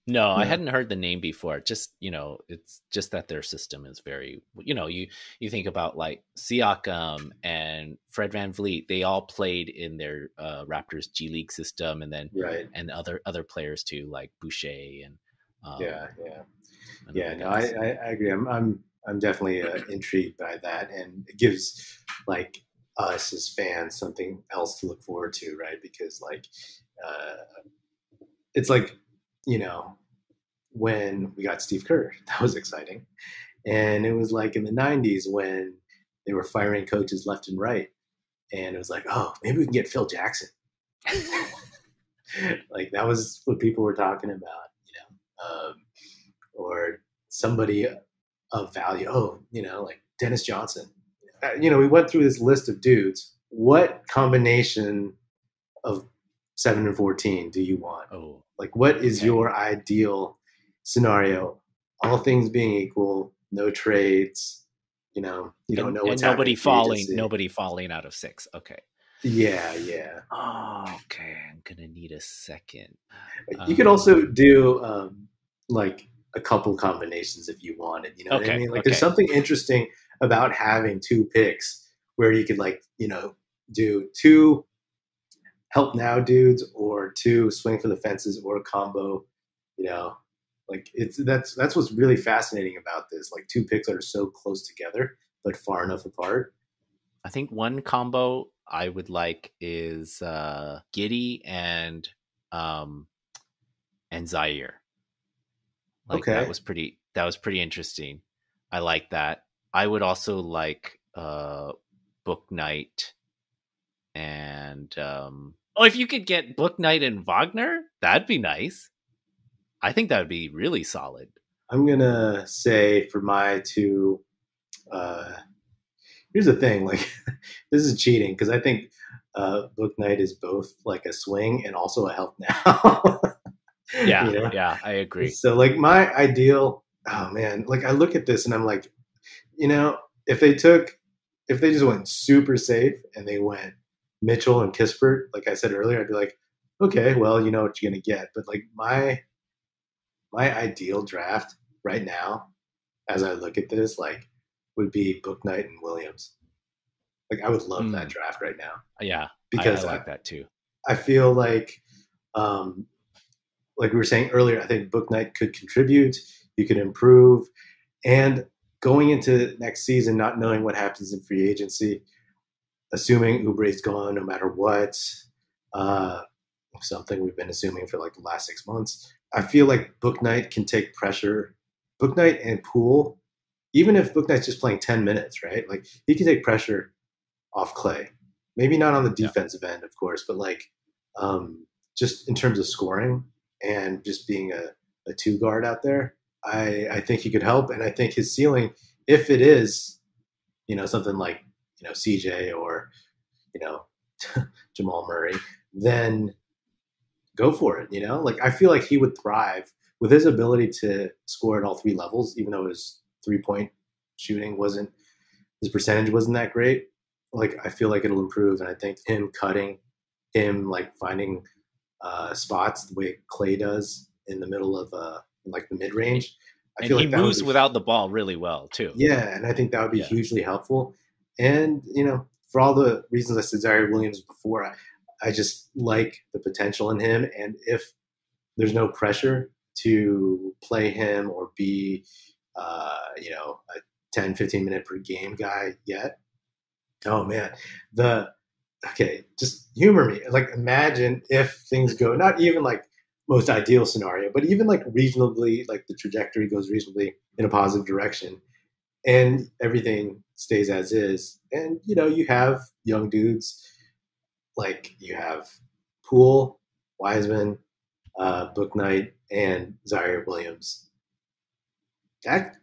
No, I hadn't heard the name before. Just you know, it's just that their system is very. You know, you you think about like Siakam and Fred Van VanVleet. They all played in their uh, Raptors G League system, and then right. and other other players too, like Boucher and um, yeah, yeah yeah, no, I, I, I, agree. I'm, I'm, I'm definitely uh, intrigued by that, and it gives like us as fans something else to look forward to, right? Because like, uh, it's like, you know, when we got Steve Kerr, that was exciting, and it was like in the '90s when they were firing coaches left and right, and it was like, oh, maybe we can get Phil Jackson. like that was what people were talking about, you know. Um, or somebody of value. Oh, you know, like Dennis Johnson. Uh, you know, we went through this list of dudes. What combination of seven and fourteen do you want? Oh, like what is okay. your ideal scenario? All things being equal, no trades. You know, you don't know what's and nobody falling, nobody falling out of six. Okay. Yeah, yeah. Oh, okay. I'm gonna need a second. You um, could also do um, like a couple combinations if you wanted. You know okay, what I mean? Like, okay. there's something interesting about having two picks where you could like you know do two help now dudes or two swing for the fences or a combo. You know, like it's that's that's what's really fascinating about this. Like two picks that are so close together but far enough apart. I think one combo I would like is uh Giddey and um and Ziaire. Like okay. that was pretty that was pretty interesting. I like that. I would also like uh Bouknight and um oh if you could get Bouknight and Wagner, that'd be nice. I think that would be really solid. I'm gonna say for my two uh here's the thing like this is cheating because I think uh Bouknight is both like a swing and also a help now. yeah, you know? yeah, I agree. So like my ideal oh man, like I look at this and I'm like, you know, if they took if they just went super safe and they went Mitchell and Kispert, like I said earlier, I'd be like, okay, well, you know what you're gonna get. But like my my ideal draft right now, as I look at this, like would be Bouknight and Williams. Like I would love mm. that draft right now. Yeah, because I, I like I, that too. I feel like, um, like we were saying earlier, I think Bouknight could contribute. You could improve, and going into next season, not knowing what happens in free agency, assuming Oubre's gone no matter what, uh, something we've been assuming for like the last six months. I feel like Bouknight can take pressure. Bouknight and Poole, even if Bouknight's just playing 10 minutes, right? Like he can take pressure off Klay. Maybe not on the defensive yeah. end, of course, but like um, just in terms of scoring and just being a, a two guard out there, I, I think he could help. And I think his ceiling, if it is, you know, something like, you know, CJ or, you know, Jamal Murray, then go for it. You know, like I feel like he would thrive with his ability to score at all three levels, even though his three point shooting wasn't his percentage wasn't that great. Like I feel like it'll improve, and I think him cutting, him like finding uh, spots the way Klay does in the middle of uh, like the mid range. I and feel he like moves be, without the ball really well too. Yeah, and I think that would be yeah. hugely helpful. And you know, for all the reasons I said Ziaire Williams before, I, I just like the potential in him. And if there's no pressure to play him or be, uh, you know, a 10, 15 minute per game guy yet, oh man, the okay, just humor me. Like, imagine if things go not even like most ideal scenario, but even like reasonably, like the trajectory goes reasonably in a positive direction and everything stays as is. And, you know, you have young dudes like you have Poole, Wiseman, uh, Bouknight, and Ziaire Williams. That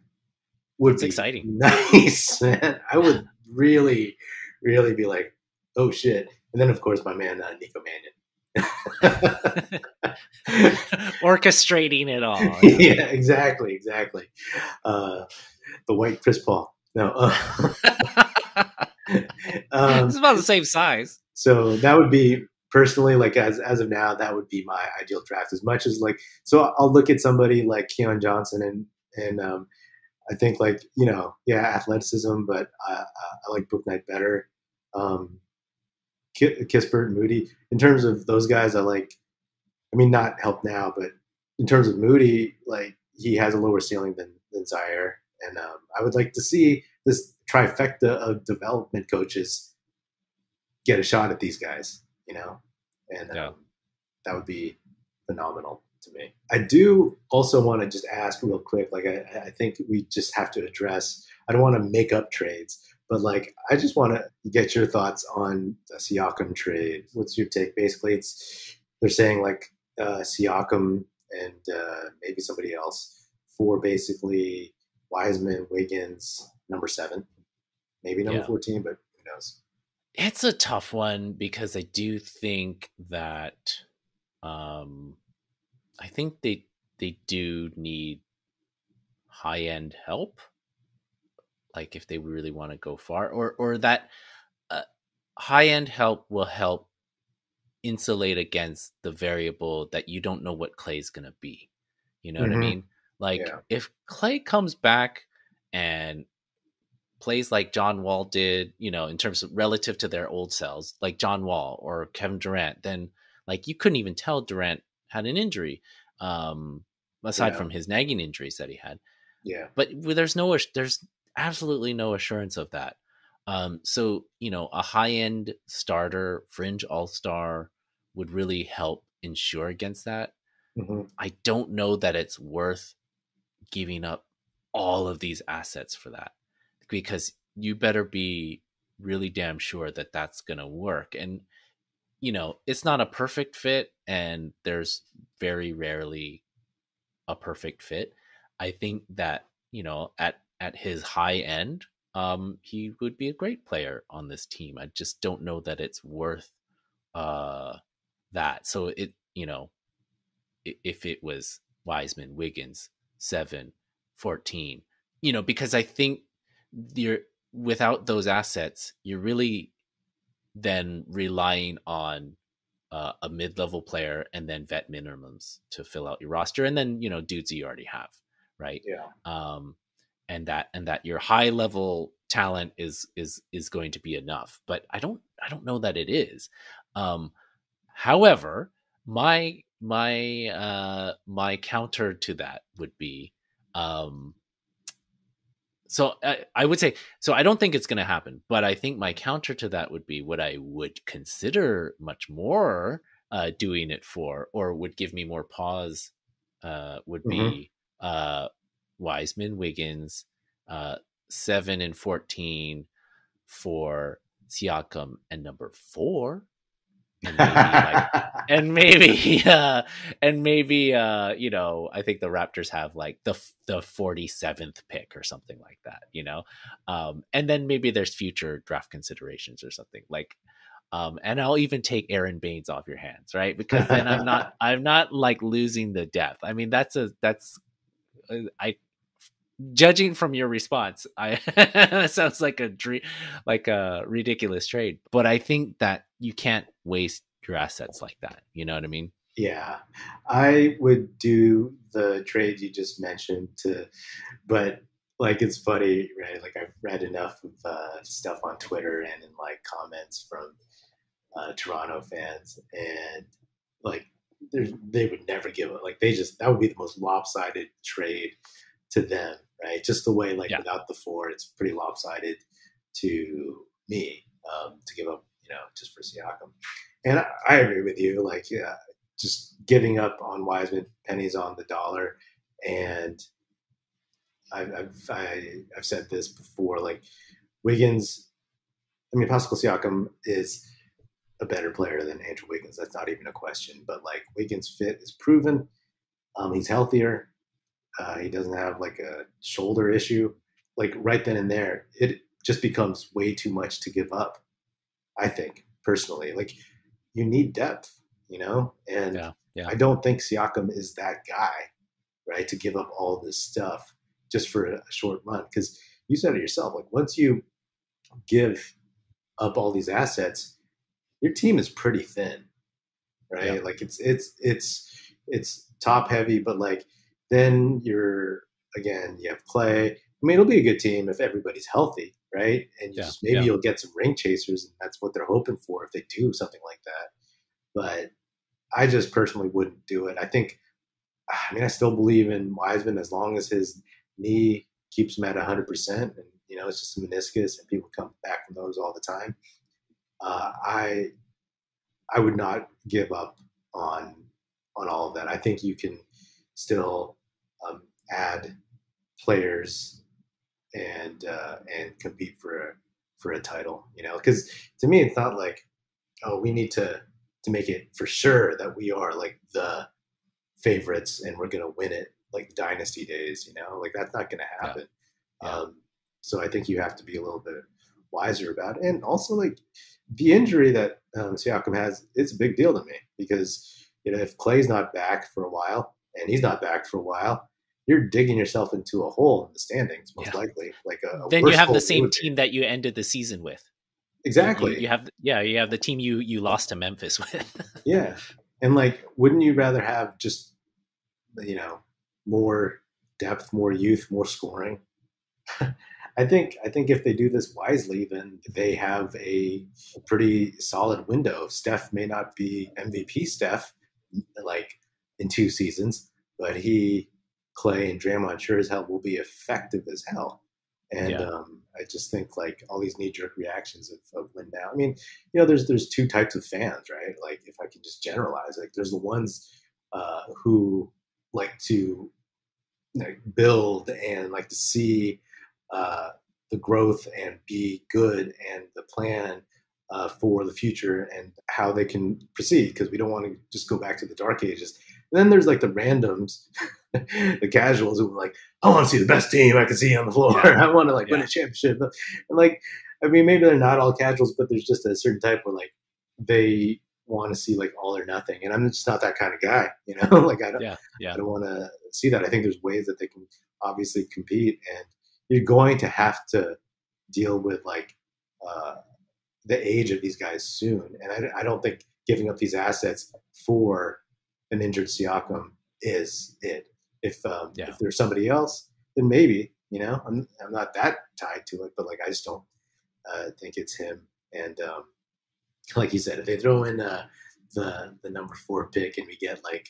would it's be exciting. Nice, man. I would really, really be like, oh shit. And then, of course, my man, uh, Nico Mannion. Orchestrating it all. yeah, exactly, exactly. Uh, the white Chris Paul. No. Uh, um, it's about the same size. So that would be personally like as as of now, that would be my ideal draft. As much as like, so I'll look at somebody like Keon Johnson and and um, I think like you know yeah athleticism, but I, I like Bouknight better. Um, Kispert and Moody in terms of those guys, I like. I mean, not help now, but in terms of Moody, like he has a lower ceiling than than Ziaire, and um, I would like to see this trifecta of development coaches get a shot at these guys, you know, and um, yeah. that would be phenomenal to me. I do also want to just ask real quick, like I, I think we just have to address. I don't want to make up trades, but like I just want to get your thoughts on the Siakam trade. What's your take? Basically, it's they're saying like uh, Siakam and uh, maybe somebody else for basically Wiseman, Wiggins, number seven, maybe number yeah. 14, but who knows? It's a tough one because I do think that um I think they they do need high end help like if they really want to go far or or that uh, high end help will help insulate against the variable that you don't know what Klay is going to be. You know mm-hmm. what I mm-hmm. mean? Like yeah. if Klay comes back and plays like John Wall did, you know, in terms of relative to their old selves, like John Wall or Kevin Durant, then like you couldn't even tell Durant had an injury, um, aside yeah. from his nagging injuries that he had. Yeah. But there's no there's absolutely no assurance of that. Um, so you know, a high end starter, fringe all star, would really help ensure against that. Mm-hmm. I don't know that it's worth giving up all of these assets for that because you better be really damn sure that that's going to work. And you know, it's not a perfect fit, and there's very rarely a perfect fit. I think that you know, at at his high end, um, he would be a great player on this team. I just don't know that it's worth uh, that. So it, you know, if it was Wiseman, Wiggins, 7, 14, you know, because I think you're without those assets, you're really then relying on uh, a mid-level player and then vet minimums to fill out your roster, and then you know dudes you already have, right? Yeah. Um, and that and that your high level talent is is is going to be enough but i don't i don't know that it is um however my my uh my counter to that would be um so I, I would say so i don't think it's going to happen but i think my counter to that would be what i would consider much more uh doing it for or would give me more pause uh would be mm-hmm. uh Wiseman, Wiggins, uh, seven and fourteen for Siakam, and number four. And maybe, like, and maybe, uh, and maybe, uh, you know, I think the Raptors have like the the forty seventh pick or something like that, you know, um, and then maybe there's future draft considerations or something like, um, and I'll even take Aron Baynes off your hands, right? Because then I'm not, I'm not like losing the depth. I mean, that's a that's I judging from your response, I sounds like a dream, like a ridiculous trade. But I think that you can't waste your assets like that. You know what I mean? Yeah, I would do the trade you just mentioned to, but like it's funny, right? Like I've read enough of uh, stuff on Twitter and in like comments from uh, Toronto fans, and like they would never give up. Like they just that would be the most lopsided trade to them right? Just the way, like yeah. without the four, it's pretty lopsided to me um, to give up, you know, just for Siakam. And I, I agree with you. Like, yeah, just giving up on Wiseman, pennies on the dollar, and I've I've, I, have i have said this before. Like Wiggins, I mean Pascal Siakam is a better player than Andrew Wiggins. That's not even a question. But like Wiggins' fit is proven. Um, he's healthier. Uh, he doesn't have like a shoulder issue. Like right then and there, it just becomes way too much to give up. I think personally, like you need depth, you know, and yeah, yeah. I don't think Siakam is that guy, right, to give up all this stuff just for a short run. Because you said it yourself, like once you give up all these assets, your team is pretty thin, right? Yeah. Like it's it's it's it's top heavy, but like then you're again, you have Klay. I mean, it'll be a good team if everybody's healthy, right? And yeah, just, maybe yeah. you'll get some ring chasers, and that's what they're hoping for if they do something like that. But I just personally wouldn't do it. I think, I mean, I still believe in Wiseman as long as his knee keeps him at 100%, and you know, it's just a meniscus, and people come back from those all the time. Uh, I I would not give up on on all of that. I think you can still um, add players and uh, and compete for a, for a title. You know, because to me, it's not like oh, we need to to make it for sure that we are like the favorites and we're going to win it like dynasty days. You know, like that's not going to happen. Yeah. Yeah. Um, so I think you have to be a little bit wiser about it. And also, like the injury that um, Siakam has, it's a big deal to me because you know if Klay's not back for a while and he's not back for a while, you're digging yourself into a hole in the standings, most yeah. likely. Like a, a then you have the same team that you ended the season with. exactly. You, you, have yeah, you have the team you you lost to Memphis with. yeah, and like, wouldn't you rather have just you know more depth, more youth, more scoring? I think I think if they do this wisely, then they have a, pretty solid window. Steph may not be MVP Steph like in two seasons, but he, Klay, and Draymond sure as hell will be effective as hell. And yeah. um, I just think like all these knee jerk reactions of, of win now. I mean, you know, there's there's two types of fans, right? Like if I can just generalize, like there's the ones uh, who like to like, build and like to see uh, the growth and be good and the plan uh, for the future and how they can proceed because we don't want to just go back to the dark ages. And then there's like the randoms, the casuals who are like, I want to see the best team I can see on the floor. Yeah. I want to like yeah. win a championship. And like, I mean, maybe they're not all casuals, but there's just a certain type where like they want to see like all or nothing. And I'm just not that kind of guy, you know. like I don't, yeah, yeah. I don't want to see that. I think there's ways that they can obviously compete, and you're going to have to deal with like uh, the age of these guys soon. And I, I, don't think giving up these assets for an injured Siakam is it. If um, yeah. if there's somebody else, then maybe you know I'm I'm not that tied to it, but like I just don't uh, think it's him. And um, like you said, if they throw in uh, the the number four pick and we get like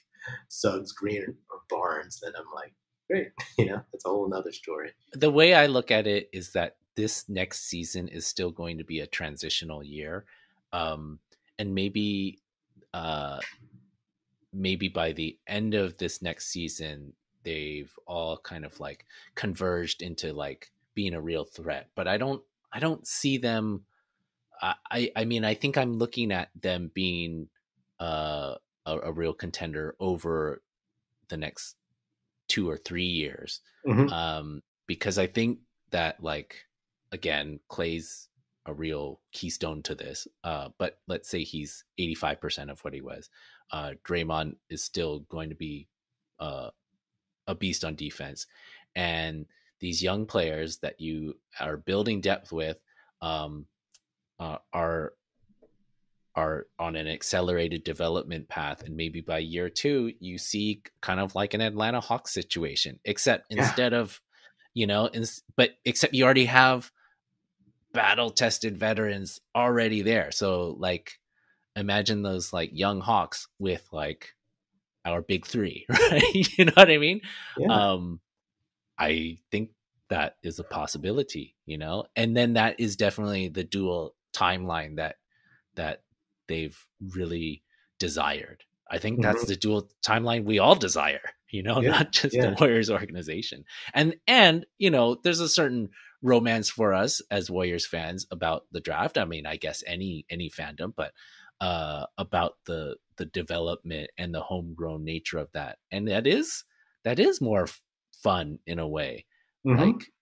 Suggs, Green, or Barnes, then I'm like, great. You know, that's a whole another story. The way I look at it is that this next season is still going to be a transitional year, um, and maybe, uh, maybe by the end of this next season, they've all kind of like converged into like being a real threat. But I don't, I don't see them. I, I mean, I think I'm looking at them being uh, a, a real contender over the next two or three years mm-hmm. um, because I think that like again Klay's a real keystone to this. Uh, but let's say he's 85% of what he was. Uh, Draymond is still going to be uh, a beast on defense. And these young players that you are building depth with um, uh, are are on an accelerated development path and maybe by year two you see kind of like an atlanta hawks situation except yeah. instead of you know in, but except you already have battle tested veterans already there so like imagine those like young hawks with like our big three right you know what i mean yeah. um i think that is a possibility you know and then that is definitely the dual timeline that that they've really desired. I think mm-hmm. that's the dual timeline we all desire, you know, yeah, not just yeah. the Warriors organization. And and, you know, there's a certain romance for us as Warriors fans about the draft. I mean, I guess any any fandom, but uh about the the development and the homegrown nature of that. And that is that is more fun in a way. Mm-hmm. Like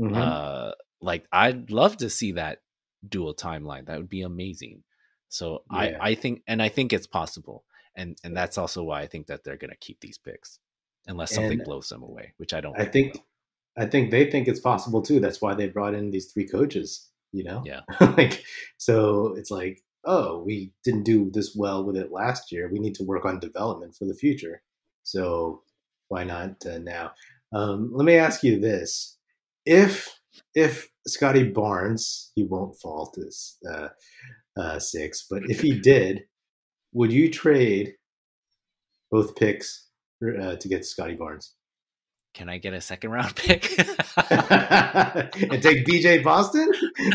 mm-hmm. uh like I'd love to see that dual timeline. That would be amazing. So yeah. I, I think, and I think it's possible, and and that's also why I think that they're going to keep these picks, unless something and blows them away, which I don't. I think, I think they think it's possible too. That's why they brought in these three coaches. You know, yeah. like so, it's like, oh, we didn't do this well with it last year. We need to work on development for the future. So why not uh, now? Um, let me ask you this: if if Scottie Barnes, he won't fall to this. Uh, uh, six. But if he did, would you trade both picks for, uh, to get Scottie Barnes? Can I get a second round pick and take BJ Boston?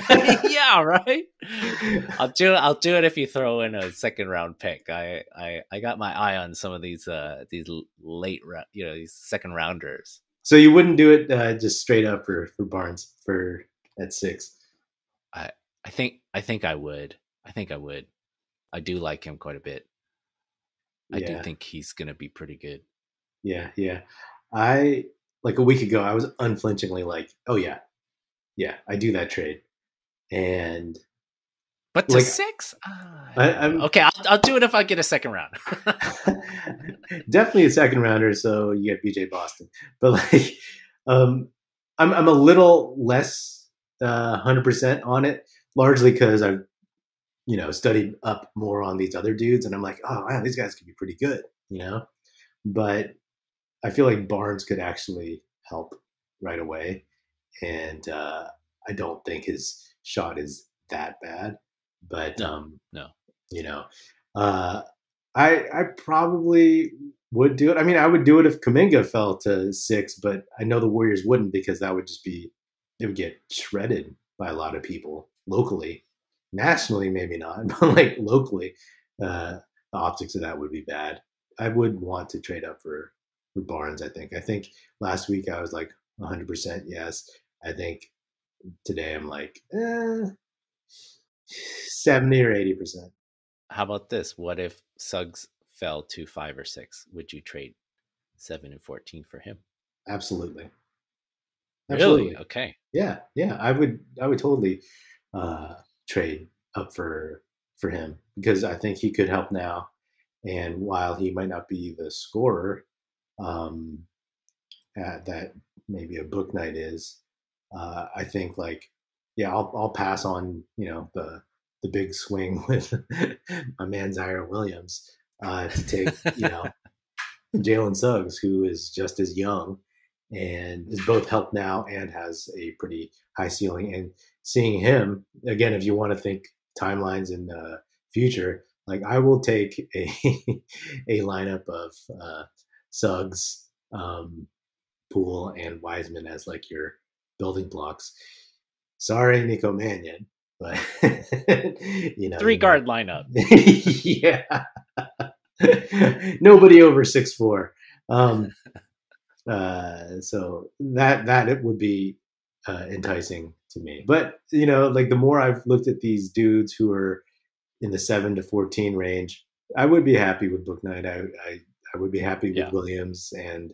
yeah, right. I'll do. I'll do it if you throw in a second round pick. I I, I got my eye on some of these uh these late you know these second rounders. So you wouldn't do it uh, just straight up for for Barnes for at six. I I think I think I would. I think I would. I do like him quite a bit. I yeah. do think he's going to be pretty good. Yeah, yeah. I like a week ago I was unflinchingly like, "Oh yeah. Yeah, I do that trade." And but to like, six? Uh, I, okay, I'll, I'll do it if I get a second round. definitely a second rounder, so you get BJ Boston. But like, um, I'm I'm a little less uh, hundred percent on it largely because I've you know studied up more on these other dudes, and I'm like, oh man, these guys could be pretty good, you know. But I feel like Barnes could actually help right away, and uh, I don't think his shot is that bad. But no, um, no, you know, uh, I I probably would do it. I mean, I would do it if Kuminga fell to six, but I know the Warriors wouldn't because that would just be it would get shredded by a lot of people locally. Nationally, maybe not, but like locally, uh, the optics of that would be bad. I would want to trade up for for Barnes. I think. I think last week I was like 100 percent yes. I think today I'm like eh, 70 or 80 percent. How about this? What if Suggs fell to five or six? Would you trade seven and 14 for him? Absolutely. Absolutely. Really? Okay. Yeah, yeah. I would. I would totally uh, trade up for for him because I think he could help now. And while he might not be the scorer um, that maybe a Bouknight is, uh, I think like yeah, I'll I'll pass on you know the the big swing with my man Ziaire Williams uh, to take you know Jalen Suggs, who is just as young and is both helped now and has a pretty high ceiling. And seeing him again, if you want to think timelines in the future, like I will take a a lineup of uh, Suggs, um, Poole, and Wiseman as like your building blocks. Sorry, Nico Mannion, but you know, three guard lineup. yeah, nobody over six four. Um, uh, so that that it would be uh, enticing to me. But you know, like the more I've looked at these dudes who are in the seven to fourteen range, I would be happy with Bouknight. I I, I would be happy with yeah. Williams, and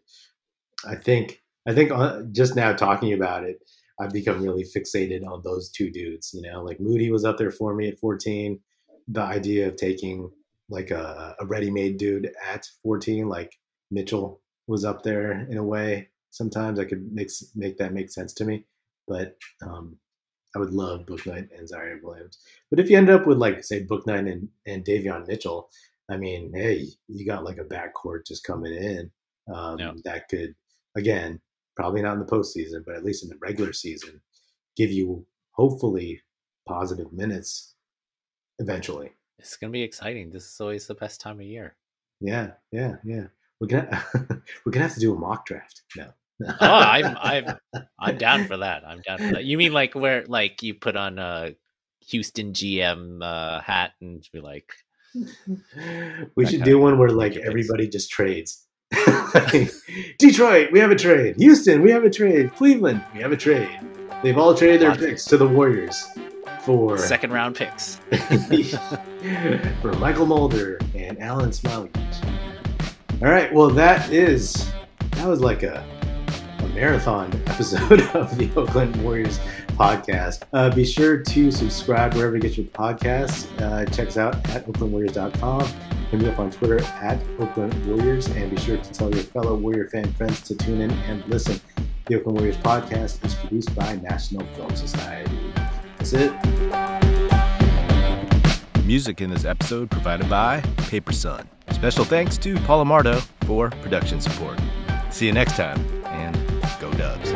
I think I think uh, just now talking about it, I've become really fixated on those two dudes. You know, like Moody was up there for me at fourteen. The idea of taking like a, a ready-made dude at 14, like Mitchell was up there in a way. Sometimes I could make make that make sense to me, but um, I would love Bouknight and Ziaire Williams. But if you end up with like say Bouknight and and Davion Mitchell, I mean, hey, you got like a backcourt just coming in um, yeah. that could again probably not in the postseason, but at least in the regular season, give you hopefully positive minutes eventually. It's gonna be exciting. This is always the best time of year. Yeah, yeah, yeah. We're gonna we're gonna have to do a mock draft now. oh, I'm I'm I'm down for that. I'm down for that. You mean like where like you put on a Houston GM uh, hat and be like, we should do one where like everybody picks. just trades. Detroit, we have a trade. Houston, we have a trade. Cleveland, we have a trade. They've all traded their picks to the Warriors for second round picks for Mychal Mulder and Alen Smailagic. All right. Well, that is that was like a, a marathon episode of the Oakland Warriors podcast. Uh, be sure to subscribe wherever you get your podcasts. Uh, check us out at oaklandwarriors.com. Hit me up on Twitter at Oakland Warriors, and be sure to tell your fellow Warrior fan friends to tune in and listen. The Oakland Warriors podcast is produced by National Film Society. That's it. Music in this episode provided by Paper Sun. Special thanks to Paul Amardo for production support. See you next time, and go Dubs.